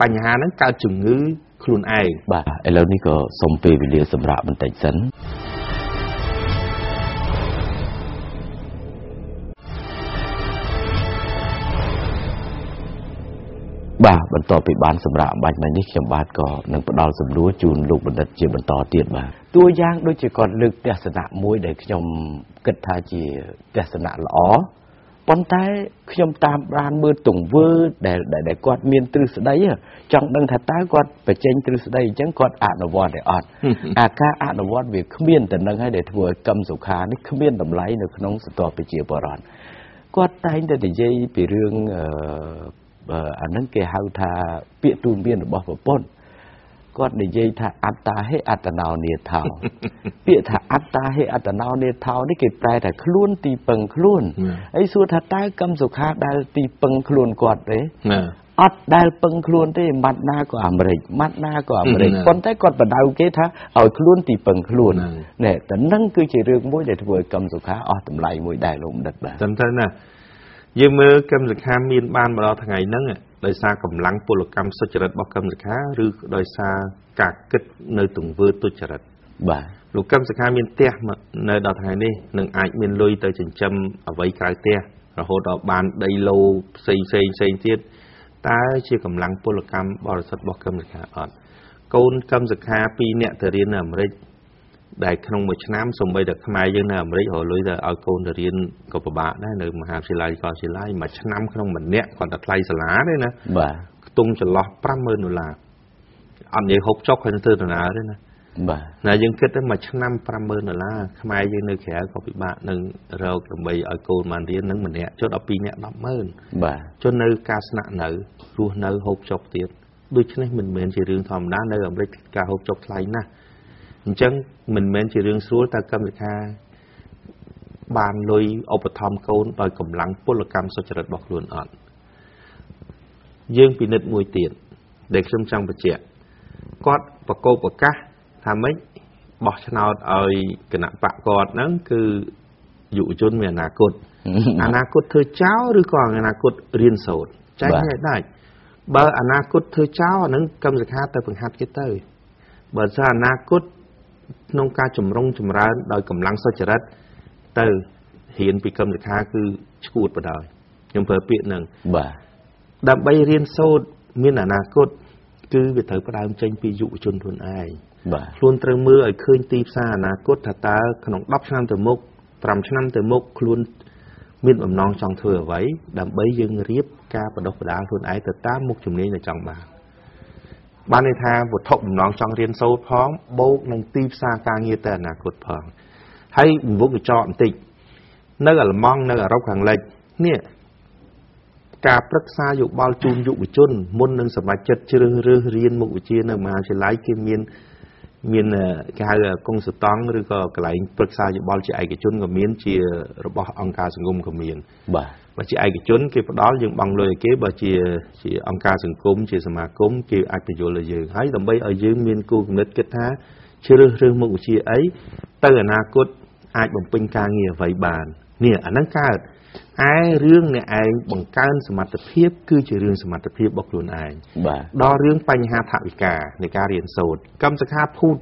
បញ្ហាហ្នឹងកើតជំងឺខ្លួនឯងបាទឥឡូវនេះក៏សូមពេលវេលាសម្រាប់បន្តិចសិន បាទបន្ទាប់ពីបានសម្រាប់បាច់មកនេះខ្ញុំបាទក៏នឹងផ្ដល់សំណួរជូនលោកបណ្ឌិតជាបន្តទៀតបាទតួយ៉ាងដូចជាគាត់លើកទស្សនៈមួយដែលខ្ញុំគិតថាជាទស្សនៈល្អប៉ុន្តែខ្ញុំតាមបានមើលទង្វើដែលដែលគាត់មានទ្រឹស្ដីចង់ដឹងថាតើគាត់បញ្ចេញទ្រឹស្ដីអញ្ចឹងគាត់អនុវត្តទេអត់អាការអនុវត្តវាគ្មានតែនឹងហើយដែលធ្វើឲ្យកឹមសុខានេះគ្មានតម្លៃនៅក្នុងសន្តិប្រជាពលរដ្ឋគាត់តែងតែនិយាយពីរឿង អានឹងគេហៅថាពាក្យទូនមានរបស់ប្រពន្ធគាត់និយាយថាអត្តាហេអត្តណោនេថោពាក្យថាអត្តាហេអត្តណោនេថោនេះគេប្រែថាខ្លួនទីពឹងខ្លួនហើយសួរថាតើកម្មសុខាដែលទីពឹងខ្លួនគាត់ទេអត់ដែលពឹងខ្លួនទេម៉ាត់ណាក៏អាមេរិកម៉ាត់ណាក៏អាមេរិកប៉ុន្តែគាត់បដៅគេថាឲ្យខ្លួនទីពឹងខ្លួនណែតែនឹងគឺជារឿងមួយដែលធ្វើឲ្យកម្មសុខាអស់តម្លៃមួយដែរលោកបណ្ឌិតបាទត្រឹមត្រូវណា យើងមើលកម្មសខាមានបានមកដល់ថ្ងៃហ្នឹងដោយសារកម្លាំងពលកម្មសុចរិតរបស់កម្មសខាឬដោយសារការគិតនៅទង្វើទុច្ចរិតបាទលោកកម្មសខាមានផ្ទះនៅដល់ថ្ងៃនេះនឹងអាចមានលុយទៅចិញ្ចឹមអ្វីក្រៅផ្ទះរហូតដល់បានដីឡូផ្សេងផ្សេងផ្សេងទៀតតើជាកម្លាំងពលកម្មបរិសុទ្ធរបស់កម្មសខាអត់កូនកម្មសខា2នាក់ទៅរៀននៅអាមេរិក ដែលក្នុងមួយឆ្នាំសូម្បីតែខ្មែរយើងនៅអាមេរិករលុយទៅឲ្យកូនទៅរៀនក៏ពិបាកដែរនៅមហាវិទ្យាល័យក៏វិទ្យាល័យមួយឆ្នាំក្នុងម្នាក់គាត់តែថ្លៃសាលាទេណាបាទខ្ទង់ចន្លោះ50000ដុល្លារអត់និយាយហូបចុកហើយទៅដំណើរទេណាបាទណាយើងគិតទៅមួយឆ្នាំ50000ដុល្លារខ្មែរយើងនៅក្រៅក៏ពិបាកនឹងរកដើម្បីឲ្យកូនបានរៀននឹងម្នាក់ចុះដល់2នាក់100,000បាទចុះនៅការស្នាក់នៅរស់នៅហូបចុកទៀតដូច្នេះមិនមែនជារឿងធម្មតានៅអាមេរិកការហូបចុកថ្លៃណាស់ អញ្ចឹងមិនមែនជារឿងស្រួលតើកម្មវិធីបានលុយឧបត្ថម្ភកូនដោយកម្លាំងពលកម្មសុចរិតរបស់ខ្លួនអត់យើងពិនិត្យមួយទៀតដែលខ្ញុំចង់បញ្ជាក់គាត់ប្រកបប្រកាសថាម៉េចបោះឆ្នោតឲ្យគណៈបកគាត់ហ្នឹងគឺយុវជនមានអនាគតអនាគតធ្វើចោលឬក៏អនាគតរៀនសូត្រចែកឲ្យដាច់បើអនាគតធ្វើចោលអានឹងកម្មសិក្ខាទៅបង្ហាត់គេទៅបើថាអនាគត ក្នុងការចម្រុងចម្រើនដោយកម្លាំងសុចរិតទៅរៀនពីកម្មសិក្ខាគឺឈួតបដ ாய் ខ្ញុំប្រើពាក្យហ្នឹងបាទដើម្បីរៀនសូត្រមានអនាគតគឺវាត្រូវផ្ដើមចេញពីយុវជនខ្លួនឯងបាទខ្លួនត្រូវមើលឲ្យឃើញទីផ្សារអនាគតថាតើក្នុង10ឆ្នាំទៅមុខ5ឆ្នាំទៅមុខខ្លួនមានបំណងចង់ធ្វើអ្វីដើម្បីយើងរៀបការបដិបដាលខ្លួនឯងទៅតាមមុខជំនាញដែលចង់បាន បានន័យថាវត្ថុបំណងចង់រៀនសូត្រផងបូកនឹងទីផ្សារការងារទៅអនាគតផងហើយវងកញ្ចក់បន្តិចនៅអាល្លឺម៉ង់នៅអឺរ៉ុបខាងលិចនេះការប្រឹក្សាយោបល់ជូនយុវជនមុននឹងសម្រេចចិត្តជ្រើសរើសរៀនមុខវិជ្ជានៅមហាវិទ្យាល័យគេមានមានគេហៅកុងសតង់ឬក៏កន្លែងប្រឹក្សាយោបល់ជាឯកជនក៏មានជារបស់អង្គការសង្គមក៏មានបាទ បើជាឯកជនគេផ្ដល់យើងបង់លុយឲ្យគេបើជាជាអង្គការសង្គមជាសមាគមគេអាចបញ្យល់ឲ្យយើងហើយដើម្បីឲ្យយើងមានគោលគំនិតគិតថាជ្រើសរើសមុខវិជ្ជាអីទៅអនាគតអាចបំពេញការងារអ្វីបាននេះអាហ្នឹងកើតឯរឿងអ្នកឯងបង្កើនសមត្ថភាព គឺជារឿងសមត្ថភាពរបស់ខ្លួនឯងបាទដល់រឿងបញ្ហាថវិកានៃការរៀនសូត្រកម្មសខាភូត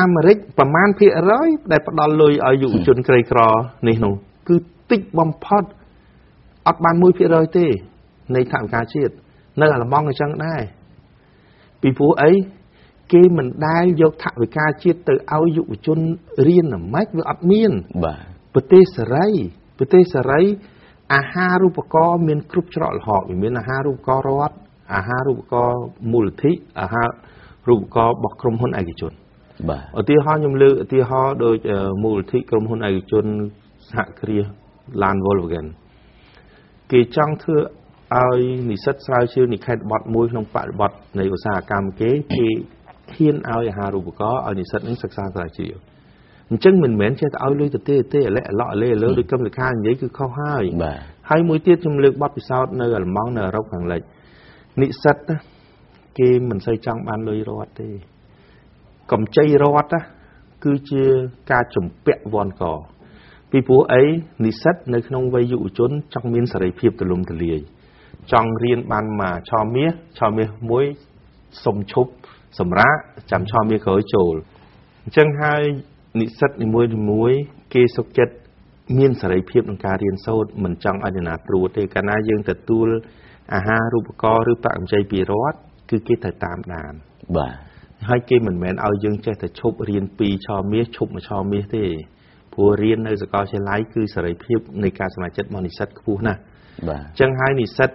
អាមេរិកប្រមាណភាគរយដែលផ្ដល់លុយឲ្យយុវជនក្រីក្រនេះនោះគឺតិចបំផុត អត់បាន1%ទេនៃថវិកាជាតិនៅអាល្លឺម៉ង់អញ្ចឹងដែរពីព្រោះអីគេមិនដែលយកថវិកាជាតិទៅឲ្យយុវជនរៀនណាម៉េចវាអត់មានបាទប្រទេសសេរីប្រទេសសេរីអាហារូបករណ៍មានគ្រប់ច្រកល្ហកវាមានអាហារូបករណ៍រដ្ឋអាហារូបករណ៍មូលនិធិអាហារូបករណ៍របស់ក្រុមហ៊ុនឯកជនបាទឧទាហរណ៍ខ្ញុំលើកឧទាហរណ៍ដូចអឺមូលនិធិក្រុមហ៊ុនឯកជនសហគ្រាស Land Volkswagen គេចង់ធ្វើឲ្យនិស្សិតស្រាវជ្រាវនិក្ខេតបទមួយក្នុងបរិបទនៃឧស្សាហកម្មគេគេហ៊ានឲ្យអាហារូបករណ៍ឲ្យនិស្សិតនឹងសិក្សាស្រាវជ្រាវអញ្ចឹងមិនមែនចេះតែឲ្យលុយទៅទេទេអាឡែអាឡក់អាឡេអាលើដូចកម្មសិក្ខានិយាយគឺខុសហើយបាទហើយមួយទៀតខ្ញុំលើកបទពិសោធន៍នៅអាល្លឺម៉ង់នៅអឺរ៉ុបខាងលិចនិស្សិតណាគេមិនសូវចង់បានលុយរដ្ឋទេកម្ចីរដ្ឋណាគឺជាការជំពាក់វ័នក ពីព្រោះអីនិស្សិតនៅក្នុងវ័យយុវជនចង់មានសេរីភាពទូលំទូលាយចង់រៀនបានមកឆមាសឆមាសមួយសុំឈប់សម្រាប់ចាំឆមាសក្រោយចូលអញ្ចឹងហើយនិស្សិតនីមួយៗគេសុខចិត្តមានសេរីភាពក្នុងការរៀនសូត្រមិនចង់ឲ្យនរណាត្រួតទេកាលណាយើងទទួលអាហារូបករណ៍ឬប្រាក់កម្ចីពីរដ្ឋគឺគេត្រូវតាមដានបាទហើយគេមិនមែនឲ្យយើងចេះតែឈប់រៀន2ឆមាសឈប់មួយឆមាសទេ ព្រោះរៀននៅសាកលវិទ្យាល័យគឺសេរីភាពនៃការសម្រេចចិត្តរបស់និស្សិតខ្ពស់ណាស់បាទអញ្ចឹងហើយនិស្សិត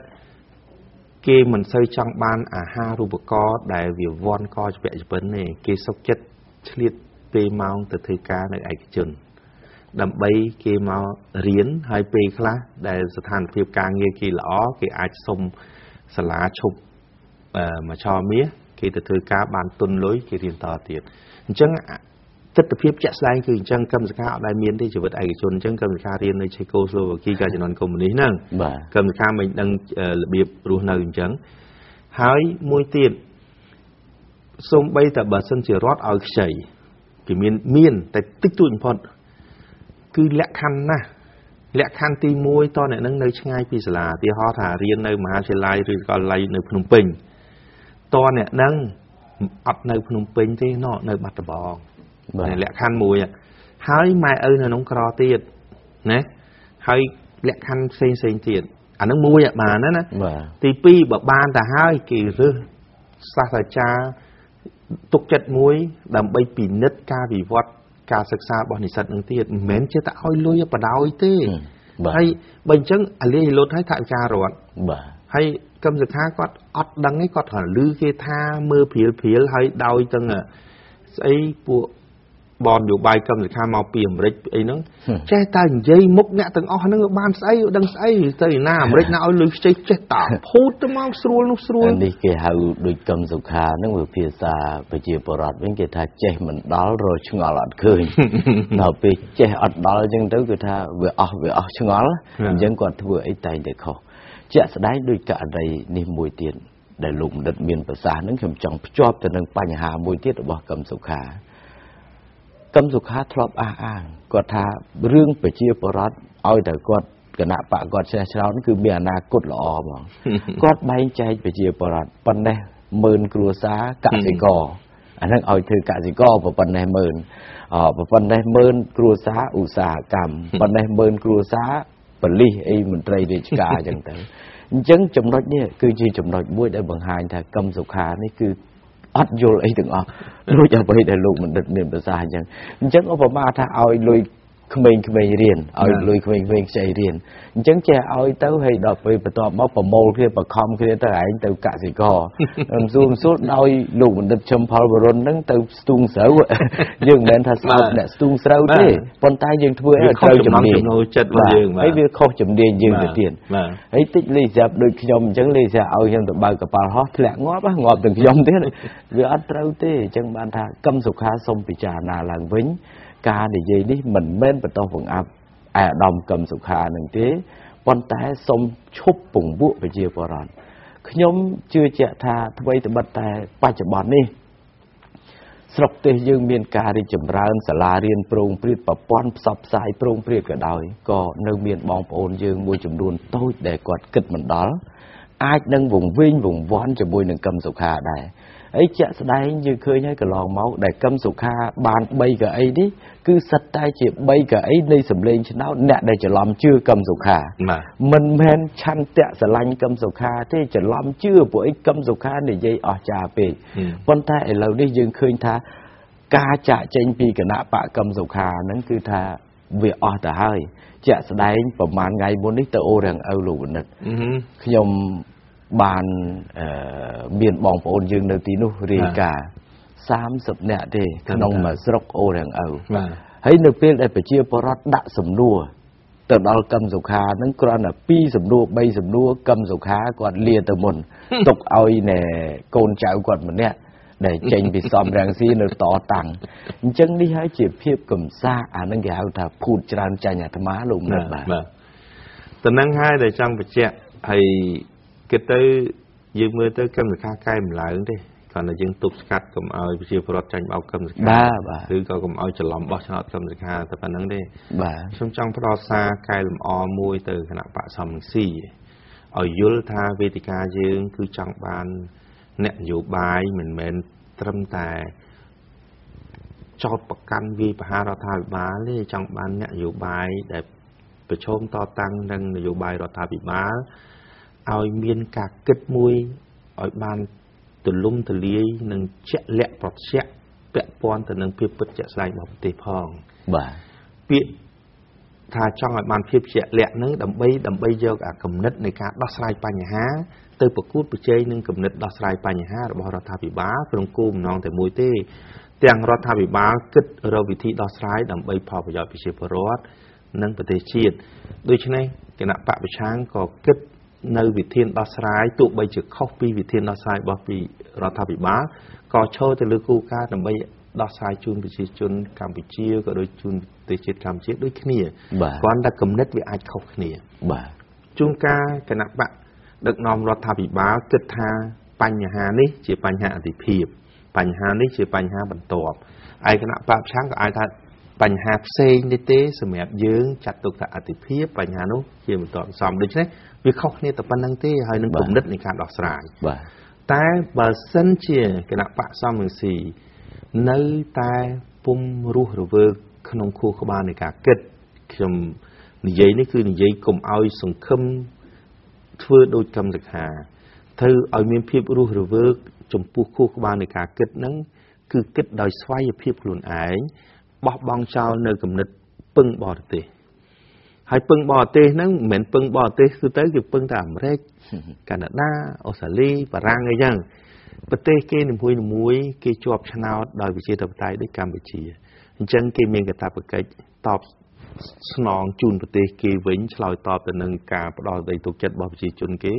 គេមិនសូវចង់បានអាហារូបករណ៍ដែលវាវ័នកជាពាក់ជាពិនទេគេសុខចិត្តឆ្លៀតពេលម៉ោងទៅធ្វើការនៅឯកជន ដើម្បីគេមករៀនហើយពេលខ្លះដែលស្ថានភាពការងារគេល្អគេអាចសុំសាលាឈប់អឺមួយឆមាសគេទៅធ្វើការបានទុនលុយគេរៀនតទៀតអញ្ចឹង ទស្សនវិជ្ជាជាក់ស្ដែងគឺអញ្ចឹងកម្មសិក្ខាអត់ដែលមានទេជីវិតឯកជនអញ្ចឹងកម្មសិក្ខារៀននៅឆេកូស្លូវ៉ាគីកាលជំនាន់កុម្មុយនីសហ្នឹងបាទកម្មសិក្ខាមិនដឹងអឺរបៀបរស់នៅអញ្ចឹងហើយមួយទៀតសូម្បីតែបើសិនជារដ្ឋឲ្យខ្ចីគេមានមាន តែតិចតួចបំផុតគឺលក្ខខណ្ឌណាស់លក្ខខណ្ឌទី1តអ្នកនឹងនៅឆ្ងាយពីសាលាឧទាហរណ៍ថារៀននៅមហាវិទ្យាល័យឬក៏ល័យនៅភ្នំពេញតអ្នកនឹងអត់នៅភ្នំពេញទេណោះនៅបាត់ដំបងបាទនេះ លក្ខខណ្ឌមួយហ่ะហើយម៉ែឪនៅក្នុងក្រទៀតណាហើយលក្ខខណ្ឌផ្សេងផ្សេងទៀតអានឹងមួយហ่ะបានណាណា បាទ ទី2បើបានទៅហើយគេរើសសាស្ត្រាចារ្យទុកចិត្តមួយ ដើម្បីពិនិត្យការវិវត្តការសិក្សារបស់និស្សិតនឹងទៀតមិនមែនចេះតែឲ្យលុយបដ ாய் ទេ បាទ ហើយបើអញ្ចឹងអាលាយលុតឲ្យថវិការដ្ឋ បាទ ហើយកម្មសិក្ខាគាត់អត់ដឹងទេគាត់គ្រាន់ឮគេថាមើលព្រាលព្រាលហើយដោយទាំងស្អីពួក បនយោបាយកម្មសិក្ខាមកពីអាមេរិកពីអីហ្នឹងចេះតែនិយាយមុខអ្នកទាំងអស់ហ្នឹងវាបានស្អីវាដឹងស្អីទៅឯណាអាមេរិកណាឲ្យលុយខ្ចីចេះតាភូតទៅមកស្រួលនោះស្រួលនេះគេហៅដូចកម្មសុខាហ្នឹងវាភាសាប្រជាពលរដ្ឋវិញគេថាចេះមិនដល់រកឆ្ងល់អត់ឃើញដល់ពេលចេះអត់ដល់អញ្ចឹងទៅគឺថាវាអស់វាអស់ឆ្ងល់អញ្ចឹងគាត់ធ្វើអីតែងតែខុសជាក់ស្ដែងដូចករណីនេះមួយទៀតដែលលោកបណ្ឌិតមានប្រសាសន៍ហ្នឹងខ្ញុំចង់ភ្ជាប់ទៅនឹងបញ្ហាមួយទៀតរបស់កម្មសុខាក ម្មសុខាធ្លាប់អះអាងគាត់ថារឿងប្រជាពលរដ្ឋឲ្យតែគាត់គណៈបកគាត់ចេះឆ្នោតគឺមានអនាគតល្អហ្មងគាត់បែងចែកប្រជាពលរដ្ឋប៉ុណ្ណេះម៉ឺនគ្រួសារកសិករអាហ្នឹងឲ្យធ្វើកសិករប៉ុណ្ណេះម៉ឺនអប៉ុណ្ណេះម៉ឺនគ្រួសារឧស្សាហកម្មប៉ុណ្ណេះម៉ឺនគ្រួសារបលិសអីមន្ត្រីរាជការអញ្ចឹងទៅអញ្ចឹងចំណុចនេះគឺជាចំណុចមួយដែលបង្ហាញថាកម្មសុខានេះគឺ អត់យល់អីទាំងអស់ដូចអ្វីដែលលោកបណ្ឌិតមានប្រសាសន៍អញ្ចឹងអញ្ចឹងឧបមាថាឲ្យលុយ ក្មេងៗរៀនឲ្យលុយក្មេងៗខ្ចីរៀនអញ្ចឹងចេះឲ្យទៅហើយដល់ពេលបន្ទាប់មកប្រមូលគ្នាបខំគ្នាទៅឯងទៅកសិករមិនសួរមិនសួរដោយលោកបណ្ឌិតឈឹមផលវរុនហ្នឹងទៅស្ទូងស្រូវយើងមិនមែនថាស្អប់អ្នកស្ទូងស្រូវទេប៉ុន្តែយើងធ្វើឲ្យត្រូវជំនាញចំណូលចិត្តរបស់យើងហើយវាខុសជំនាញយើងទៅទៀតហើយតិចលេខស្រាប់ដូចខ្ញុំអញ្ចឹងលេខស្រាប់ឲ្យខ្ញុំទៅបើកកប៉ាល់ហោះធ្លាក់ងាប់ងាប់ទាំងខ្ញុំទៀតវាអត់ត្រូវទេអញ្ចឹងបានថាកឹមសុខាសូមពិចារណាឡើងវិញ ការនិយាយនេះមិនមែនបន្តបង្អាប់អាដាមកឹមសុខានឹងទេប៉ុន្តែសូមឈប់ពង្ពួកប្រជាពលរដ្ឋខ្ញុំជឿជាក់ថាអ្វីត្បិតតែបច្ចុប្បន្ននេះស្រុកទេសយើងមានការរីកចម្រើនសាលារៀនប្រងព្រាតប្រព័ន្ធផ្សព្វផ្សាយប្រងព្រាតក៏ដោយក៏នៅមានបងប្អូនយើងមួយចំនួនតូចដែលគាត់គិតមិនដល់អាចនឹងវង្វេងវង្វាន់ជាមួយនឹងកឹមសុខាដែរអីជាក់ស្ដែងយើងឃើញហើយកន្លងមកដែលកឹមសុខាបាន3កៅអីនេះ គឺសិតតែជា3កៅអីនៃសម្លេងឆ្នោតអ្នកដែលច្រឡំជឿកឹមសុខាមិនមែនឆន្ទៈស្រឡាញ់កឹមសុខាទេច្រឡំជឿពួកអីកឹមសុខានិយាយអស់ចាពេកប៉ុន្តែឥឡូវនេះយើងឃើញថាការចាក់ចេញពីគណៈបកកឹមសុខាហ្នឹងគឺថាវាអស់ទៅហើយជាក់ស្ដែងប្រហែលថ្ងៃមុននេះទៅអូរាំងឪលោកវណ្ណិតខ្ញុំបានមានបងប្អូនយើងនៅទីនោះរាយការណ៍ 30នាក់ទេក្នុងមួយស្រុកអូរាំងឪហើយនៅពេលដែលប្រជាពលរដ្ឋដាក់សំណួរទៅដល់កឹមសុខាហ្នឹងគ្រាន់តែ2សំណួរ3សំណួរកឹមសុខាគាត់លាទៅមុនទុកឲ្យណែកូនចៅគាត់ម្នាក់ដែលចេញពីសំរាំងស៊ីនៅតតាំងអញ្ចឹងនេះហើយជាភាពកំសាអានឹងគេហៅថាភូតច្រើនចាញ់អាត្មាលោកមិនបាទបាទតំណឹងហើយដែលចង់បញ្ជាក់ហើយគិតទៅយើងមើលទៅកម្មសិក្ខាកែម្ឡើងទេ គ្រាន់តែយើងទប់ស្កាត់កុំឲ្យប្រជាពលរដ្ឋចាញ់បោកកម្មសិក្ខាបាទបាទឬក៏កុំឲ្យច្រឡំបោះឆ្នោតកម្មសិក្ខាតែប៉ុណ្្នឹងទេបាទខ្ញុំចង់ផ្ដល់សារកែលម្អមួយទៅគណៈបកសំស៊ីឲ្យយល់ថាវេទិកាយើង គឺចង់បានអ្នកនយោបាយមិនមែនត្រឹមតែចោតប្រកាន់វាយប្រហាររដ្ឋាភិបាលទេចង់បានអ្នកនយោបាយដែលប្រឈមតតាំងនឹងនយោបាយរដ្ឋាភិបាលឲ្យមានការគិតមួយឲ្យបាន ទលំទលាយនិងជាក់លាក់ប្រតិយពាក់ព័ន្ធទៅនឹងភាពពិតជាក់ស្ដែងរបស់ប្រទេសផងបាទពាក្យថាចង់ឲ្យបានភាពជាក់លាក់នឹងដើម្បីដើម្បីយកអាគំនិតនៃការដោះស្រាយបញ្ហា ទៅប្រកួតប្រជែងនឹងគំនិតដោះស្រាយបញ្ហារបស់រដ្ឋាភិបាលក្នុងគោលបំណងតែមួយទេ ទាំងរដ្ឋាភិបាលគិតរកវិធីដោះស្រាយដើម្បីផលប្រយោជន៍ប្រជាពលរដ្ឋនិងប្រទេសជាតិដូច្នេះគណៈបពប្រឆាំងក៏គិត នៅវិធានដោះស្រាយទោះបីជាខុសពីវិធានដោះស្រាយរបស់ពីរដ្ឋាភិបាលក៏ឈរទៅលើគោលការណ៍ដើម្បីដោះស្រាយជូនប្រជាជនកម្ពុជាក៏ដូចជូនប្រទេសជាតិកម្ពុជាដូចគ្នាគ្រាន់តែគំនិតវាអាចខុសគ្នាបាទជួនកាលគណៈបកដឹកនាំរដ្ឋាភិបាលគិតថាបញ្ហានេះជាបញ្ហាអតិភិបបញ្ហានេះជាបញ្ហាបន្ទាប់ឯគណៈបកប្រឆាំងក៏អាចថា បញ្ហាផ្សេងនេះទេសម្រាប់យើងចាត់ទុកថាអតិភិបបញ្ហានោះជាបន្តសំដូច្នេះវាខុសគ្នាតែប៉ុណ្្នឹងទេហើយនឹងគំនិតនៃការដោះស្រាយបាទតែបើសិនជាគណៈបកសំរងស៊ីនៅតែពុំរស់រវើកក្នុងខួរក្បាលនៃការគិតខ្ញុំនិយាយនេះគឺនិយាយកុំឲ្យសង្ឃឹមធ្វើដូចកម្មសិក្ខាត្រូវឲ្យមានភាពរស់រវើកចំពោះខួរក្បាលនៃការគិតហ្នឹងគឺគិតដោយស្វ័យភាពខ្លួនឯង បោះបង់ចោលនៅគំនិតពឹងបរទេសហើយពឹងបរទេសហ្នឹងមិនមែនពឹងបរទេសគឺទៅគឺពឹងតែអាមេរិកកាណាដាអូស្ត្រាលីបារាំងអីចឹងប្រទេសគេនីមួយនីមួយគេជាប់ឆ្នោតដោយវិជាធិបតេយ្យដូចកម្ពុជាអញ្ចឹងគេមានកាតព្វកិច្ចតបស្នងជូនប្រទេសគេវិញឆ្លើយតបទៅនឹងការផ្ដល់ដីទុកចិត្តរបស់ប្រជាជនគេ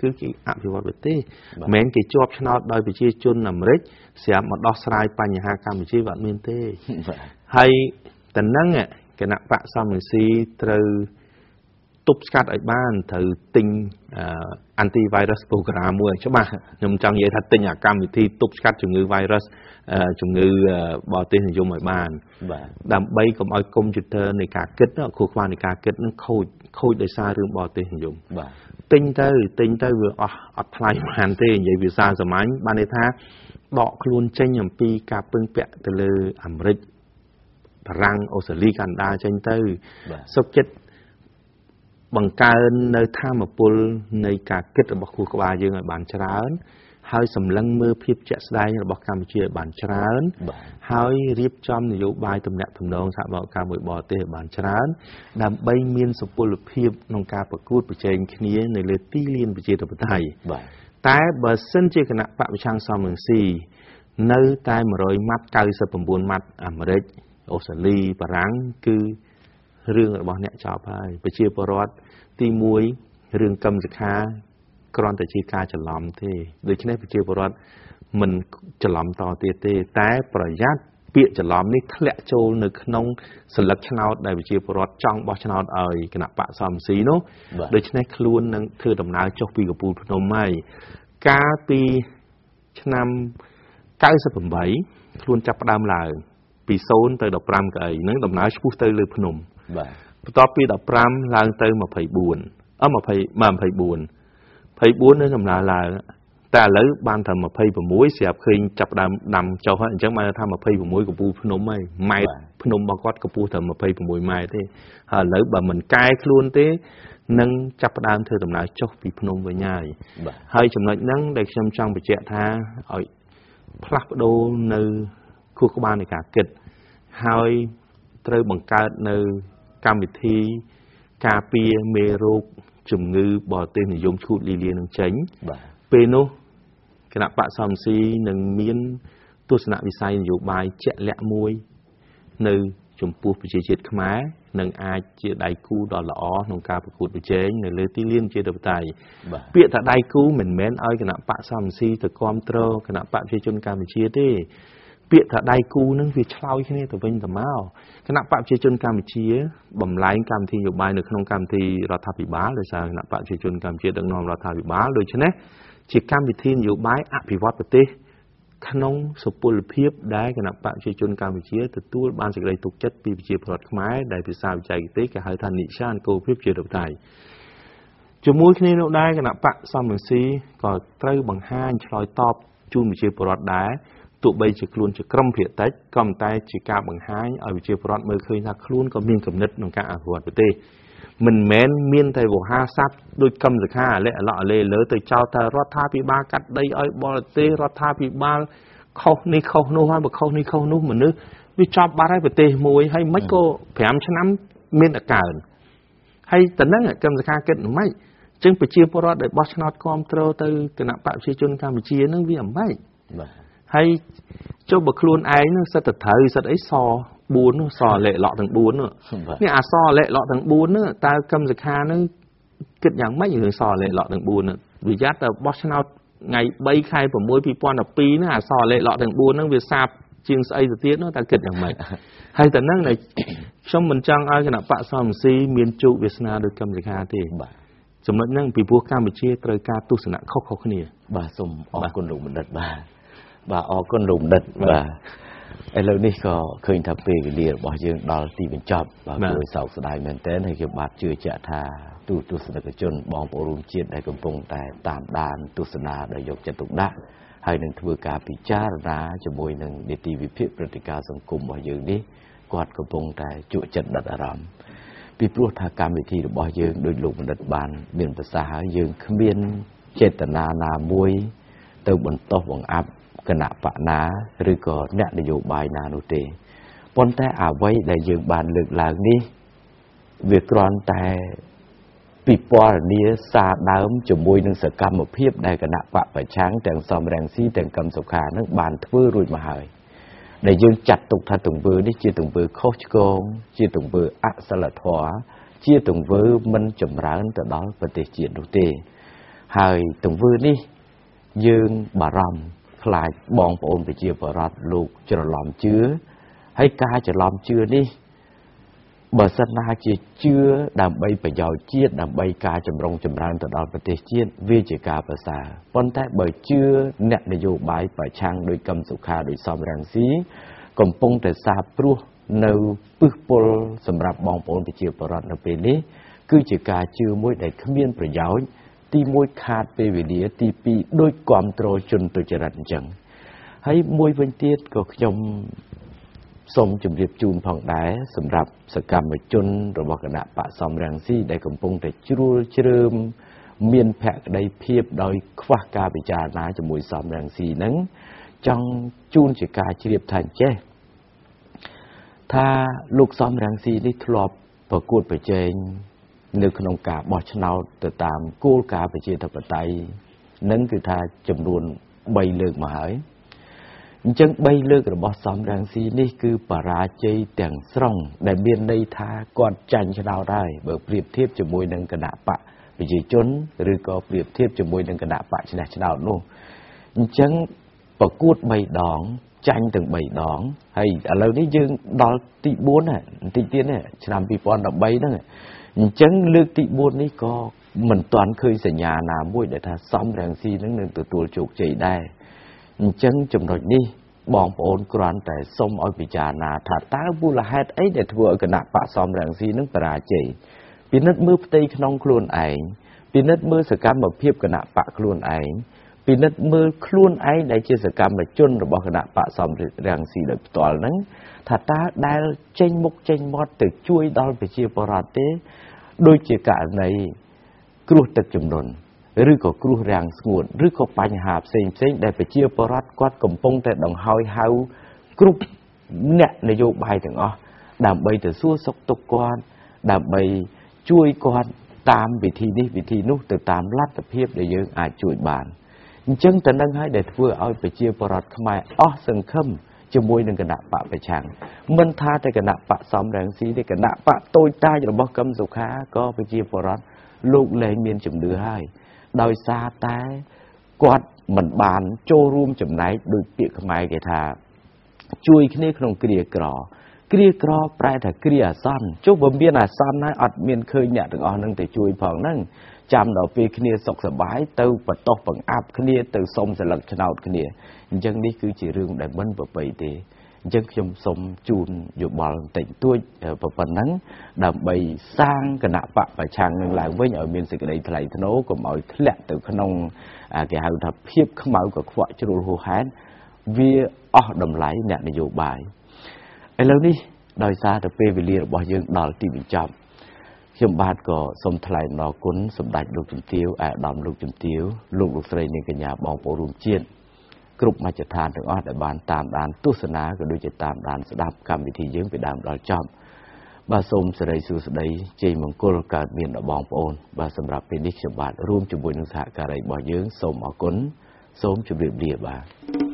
គឺគេអភិវឌ្ឍប្រទេសមិនមែនគេជាប់ឆ្នោតដោយប្រជាជនអាមេរិកស្រាប់មកដោះស្រាយបញ្ហាកម្ពុជាវាអត់មានទេ ហើយតំណឹងគណៈបកសំរងស៊ីត្រូវទប់ស្កាត់ឲ្យបានត្រូវទិញ anti virus program មួយច្បាស់ខ្ញុំចង់និយាយថាទិញអាកម្មវិធីទប់ស្កាត់ជំងឺ virus ជំងឺបរទេសនិយមឲ្យបានបាទដើម្បីកុំឲ្យកុំព្យូទ័រនៃការគិតខួរក្បាលនៃការគិតនឹងខូចខូចដោយសាររឿងបរទេសនិយមបាទទិញទៅទិញទៅវាអស់អត់ថ្លៃបានទេនិយាយភាសាសាមញ្ញបានន័យថាដកខ្លួនចេញអំពីការពឹងពាក់ទៅលើអាមេរិក បារាំងអូស្ត្រាលីកាណាដាចេញទៅសុខចិត្តបង្កើននៅធម៌ពលនៃការគិតរបស់គូក្បាលយើងឲ្យបានច្រើនហើយសម្លឹងមើលភាពជាក់ស្ដែងរបស់កម្ពុជាឲ្យបានច្រើនបាទហើយរៀបចំនយោបាយទំនាក់ទំនងសហប្រតិកម្មមួយបរទេសឲ្យបានច្រើន ដើម្បីមានសុពលភាពក្នុងការប្រកួតប្រជែងគ្នានៅលើទីលានប្រជាធិបតេយ្យបាទតែបើសិនជាគណៈបកប្រឆាំងសំរងស៊ីនៅតែ100ម៉ាត់99ម៉ាត់អាមេរិក អូស្ត្រាលីបារាំងគឺរឿងរបស់អ្នកចប់ហើយប្រជាពលរដ្ឋទី1រឿងកម្មសិក្ខាគ្រាន់តែជាការច្រឡំទេដូច្នេះប្រជាពលរដ្ឋមិនច្រឡំតទៀតទេ តែប្រយ័ត្នពាក្យច្រឡំនេះធ្លាក់ចូលនៅក្នុងសិលឹកឆ្នោតដែលប្រជាពលរដ្ឋចង់បោះឆ្នោតឲ្យគណៈបកសំស៊ីនោះបាទដូច្នេះខ្លួននឹងធ្វើដំណើរចុះពីកពូលភ្នំហើយកាលពីឆ្នាំ98ខ្លួនចាប់ផ្ដើមឡើង ពី0ទៅ15កៅអីហ្នឹងដំណើរឆ្ពោះទៅលើភ្នំបាទបន្ទាប់ពី15ឡើងទៅ24អឺ20មក24 24នៅដំណើរឡើងតែឥឡូវបានតែ26ស្រាប់ឃើញចាប់ផ្ដើមដាំចុះហើយអញ្ចឹងបានថា26កពូលភ្នំហើយម៉ែត្រភ្នំរបស់គាត់កម្ពស់តែ26ម៉ែត្រទេហើយឥឡូវបើមិនកែខ្លួនទេនឹងចាប់ផ្ដើមធ្វើដំណើរចុះពីភ្នំវិញហើយបាទហើយចំណុចហ្នឹងដែលខ្ញុំចង់បញ្ជាក់ថាឲ្យផ្លាស់ប្ដូរនៅខួរក្បាលនៃការគិត ហើយត្រូវបង្កើតនៅកម្មវិធីការពារមេរោគជំងឺបរទេសនិយមឈូតលីលានឹងចេញបាទពេលនោះគណៈបកសំស៊ីនឹងមានទស្សនវិស័យនយោបាយជាក់លាក់មួយ នៅចំពោះប្រជាជាតិខ្មែរនឹងអាចជាដៃគូដ៏ល្អក្នុងការប្រកួតប្រជែងនៅលើទីលានជាធិបតេយ្យបាទពាក្យថាដៃគូមិនមែនឲ្យគណៈបកសំស៊ីទៅគ្រប់គ្រងគណៈបកប្រជាជនកម្ពុជាទេ ពាក្យថាដៃគូនឹងវាឆ្លោយគ្នាទៅវិញទៅមកគណៈបកប្រជាជនកម្ពុជាបំលែងកម្មវិធីនយោបាយនៅក្នុងកម្មវិធីរដ្ឋាភិបាលដោយសារគណៈបកប្រជាជនកម្ពុជាដឹកនាំរដ្ឋាភិបាលដូច្នេះជាកម្មវិធីនយោបាយអភិវឌ្ឍប្រទេសក្នុងសុពលភាពដែលគណៈបកប្រជាជនកម្ពុជាទទួលបានសេចក្តីទុកចិត្តពីប្រជាពលរដ្ឋខ្មែរដែលភាសាវិច័យទេសគេហៅថានិច្ចានគោលភាពជាធិបតេយ្យជាមួយគ្នានោះដែរគណៈបកសំរងស៊ីក៏ត្រូវបង្ហាញឆ្លើយតបជូនប្រជាពលរដ្ឋដែរ ទោះបីជាខ្លួនជាក្រុមភាគតិចក៏ប៉ុន្តែជាការបង្ហាញឲ្យប្រជាពលរដ្ឋមើលឃើញថាខ្លួនក៏មានគំនិតក្នុងការអភិវឌ្ឍប្រទេសមិនមែនមានតែវោហារស័ព្ទដូចកម្មសខាអាឡែអាឡោះអាឡេលើទៅចោទថារដ្ឋាភិបាលកាត់ដីឲ្យបរទេសរដ្ឋាភិបាលខុសនេះខុសនោះហើយបើខុសនេះខុសនោះមនុស្សវាចប់បាត់ហើយប្រទេសមួយហើយមិនក៏5ឆ្នាំមានតែកើនហើយតើហ្នឹងកម្មសខាគិតមិនម៉េចអញ្ចឹងប្រជាពលរដ្ឋដែលបោះឆ្នោតគ្រប់គ្រងទៅគណៈបកប្រជាជនកម្ពុជាហ្នឹងវាមិនម៉េចបាទ ហើយចុះបើខ្លួនឯងហ្នឹងសិតតែត្រូវសិតអីស4នោះសលេខឡក់ទាំង4នោះបាទនេះអាសលេខឡក់ទាំង4ហ្នឹងតើកម្មសខាហ្នឹងគិតយ៉ាងម៉េចរឿងសលេខឡក់ទាំង4ហ្នឹងវាយ៉ាត់តែបោះឆ្នោតថ្ងៃ3ខែ6 2012ហ្នឹងអាសលេខឡក់ទាំង4ហ្នឹងវាសាបជាងស្អីទៅទៀតនោះតើគិតយ៉ាងម៉េចហើយតែហ្នឹងដែលខ្ញុំមិនចង់ឲ្យគណៈបកសំស៊ីមានជោគវាសនាដោយកម្មសខាទេបាទចំណុចហ្នឹងពីព្រោះកម្ពុជាត្រូវការទស្សនៈខុសៗគ្នា បាទសូមអបារទគុណលោកបណ្ឌិតបាទ បាទអរគុណលោកបណ្ឌិតបាទឥឡូវនេះក៏ឃើញថាពេលវេលារបស់យើងដល់ទីបញ្ចប់បាទបាទគួរសោកស្ដាយមែនទែនហើយខ្ញុំបាទជឿជាក់ថាទូទស្សនិកជនបងប្អូនរួមជាតិដែលកំពុងតែតាមដានទស្សនាដែលយកចិត្តទុកដាក់ហើយនឹងធ្វើការពិចារណាជាមួយនឹងនីតិវិភាគព្រឹត្តិការណ៍សង្គមរបស់យើងនេះគាត់កំពុងតែជក់ចិត្តដិតអារម្មណ៍ពីព្រោះថាកម្មវិធីរបស់យើងដោយលោកបណ្ឌិតបាន មានប្រសាសន៍ហើយយើងគ្មានចេតនាណាមួយ ទៅបន្តបង្អាប់គណៈបកណាឬក៏អ្នកនយោបាយណានោះទេប៉ុន្តែអ្វីដែលយើងបានលើកឡើងនេះវាគ្រាន់តែពិពណ៌នាសារដើមជាមួយនឹងសកម្មភាពដែលគណៈបកប្រឆាំងទាំងសំរងស៊ីទាំងកឹមសុខានឹងបានធ្វើរួចមកហើយដែលយើងចាត់ទុកថាទង្វើនេះជាទង្វើខុសឆ្គងជាទង្វើអសិលធម៌ជាទង្វើមិនចម្រើនទៅដល់ប្រទេសជាតិនោះទេ ហើយទង្វើនេះ យើងបារម្ភខ្លាចបងប្អូនប្រជាពលរដ្ឋលោកច្រឡំជឿហើយការច្រឡំជឿនេះបើសិនណាជាជឿដើម្បីប្រយោជន៍ជាតិដើម្បីការចម្រុងចម្រើនទៅដល់ប្រទេសជាតិវាជាការប្រសើរប៉ុន្តែបើជឿអ្នកនយោបាយប្រឆាំងដោយកឹមសុខាដោយសំរងស៊ីកំពុងតែសាបព្រោះនៅពឹសពុលសម្រាប់បងប្អូនប្រជាពលរដ្ឋនៅពេលនេះគឺជាការជឿមួយដែលគ្មានប្រយោជន៍ ទី1ខាតពេលវេលា ទី2ដូចគ្រប់គ្រងជនទុច្ចរិតអញ្ចឹងហើយមួយវិញទៀតក៏ខ្ញុំសូមជម្រាបជូនផងដែរសម្រាប់សកម្មជនរបស់គណៈបកសំរងស៊ីដែលកំពុងតែជ្រួលជ្រើមមានភក្តីភាពដោយខ្វះការពិចារណាជាមួយសំរងស៊ីហ្នឹងចង់ជូនជាការជ្រាបថាចេះថាលោកសំរងស៊ីនេះធ្លាប់ប្រកួតប្រជែង នៅក្នុងការបោះឆ្នោតទៅតាមគោលការណ៍ប្រជាធិបតេយ្យនឹងគឺថាចំនួន3លើកមកហើយអញ្ចឹង3លើករបស់សំរងស៊ីនេះគឺបរាជ័យទាំងស្រុង ដែលមានន័យថាគាត់ចាញ់ឆ្នោតហើយបើប្រៀបធៀបជាមួយនឹងគណៈបកប្រជាជនឬក៏ប្រៀបធៀបជាមួយនឹងគណៈបកឆ្នះឆ្នោតនោះអញ្ចឹងប្រកួត3ដងចាញ់ទាំង3ដងហើយឥឡូវនេះយើងដល់ទី4ណាបន្តិចទៀតណាឆ្នាំ2013ហ្នឹង អញ្ចឹងលើកទី4នេះក៏មិនទាន់ឃើញសញ្ញាណាមួយដែលថាសំរងស៊ីនឹងនឹងទទួលជោគជ័យដែរអញ្ចឹងចំណុចនេះបងប្អូនគ្រាន់តែសុំឲ្យពិចារណាថាតើមូលហេតុអីដែលធ្វើឲ្យគណៈបកសំរងស៊ីនឹងបរាជ័យពិនិត្យមើលផ្ទៃក្នុងខ្លួនឯងពិនិត្យមើលសកម្មភាពគណៈបកខ្លួនឯងពិនិត្យមើលខ្លួនឯងដែលជាសកម្មជនរបស់គណៈបកសំរងស៊ីដោយផ្ទាល់ហ្នឹង ថាតើដែលចេញមុខចេញមាត់ទៅជួយដល់ប្រជាពលរដ្ឋទេ ដូចជាករណីគ្រោះទឹកជំនន់ឬក៏គ្រោះរាំងស្ងួតឬក៏បញ្ហាផ្សេងផ្សេងដែលប្រជាពលរដ្ឋគាត់កំពុងតែដង្ហើយហៅគ្រប់អ្នកនយោបាយទាំងអស់ដើម្បីទៅសួរសុខទុក្ខគាត់ដើម្បីជួយគាត់តាមវិធីនេះវិធីនោះទៅតាមលទ្ធភាពដែលយើងអាចជួយបានអញ្ចឹងតនឹងហើយដែលធ្វើឲ្យប្រជាពលរដ្ឋខ្មែរអស់សង្ឃឹម ជាមួយនឹងគណៈបកប្រឆាំងមិនថាតែគណៈបកសំរងស៊ីទេគណៈបកតូចតាចរបស់កឹមសុខាក៏ប្រជាពលរដ្ឋលោកលែងមានជំនឿហើយដោយសារតែគាត់មិនបានចូលរួមចំណែកដោយពាក្យខ្មែរគេថា ជួយគ្នាក្នុងគ្រាក្រ គ្រាក្រប្រែថាគ្រាអាសន្នចុះបើមានអាសន្នហើយអត់មានឃើញអ្នកទាំងអស់នឹងទៅជួយផងហ្នឹងចាំដល់ពេលគ្នាសុខសប្បាយទៅបន្ទោសបង្អាប់គ្នាទៅសុំសិលឹកឆ្នោតគ្នាអញ្ចឹងនេះគឺជារឿងដែលមិនប្រប្រៃទេអញ្ចឹងខ្ញុំសូមជូនយោបល់បន្តិចតួចប៉ុណ្ណឹងដើម្បីសាងគណៈបកប្រឆាំងនឹងឡើងវិញឲ្យមានសេចក្តីថ្លៃថ្នូរកុំឲ្យធ្លាក់ទៅក្នុងគេហៅថាភាពខ្មៅកខ្វក់ជ្រុលហួសហេតុវាអស់តម្លៃអ្នកនយោបាយ ឥឡូវនេះដោយសារតែពេលវេលារបស់យើងដល់ទីបញ្ចប់ខ្ញុំបាទក៏សូមថ្លែងអំណរគុណសម្ដេចលោកជំទាវអាដាមលោកជំទាវលោកលោកស្រីនាងកញ្ញាបងប្អូនរួមជាតិគ្រប់មជ្ឈដ្ឋានទាំងអស់ដែលបានតាមដានទស្សនាក៏ដូចជាតាមដានស្ដាប់កម្មវិធីយើងពីដើមដល់ចប់បាទសូមសេរីសួស្តីជ័យមង្គលកើតមានដល់បងប្អូនបាទសម្រាប់ពេលនេះខ្ញុំបាទរួមជាមួយនឹងសហការីរបស់យើងសូមអរគុណសូមជម្រាបលាបាទ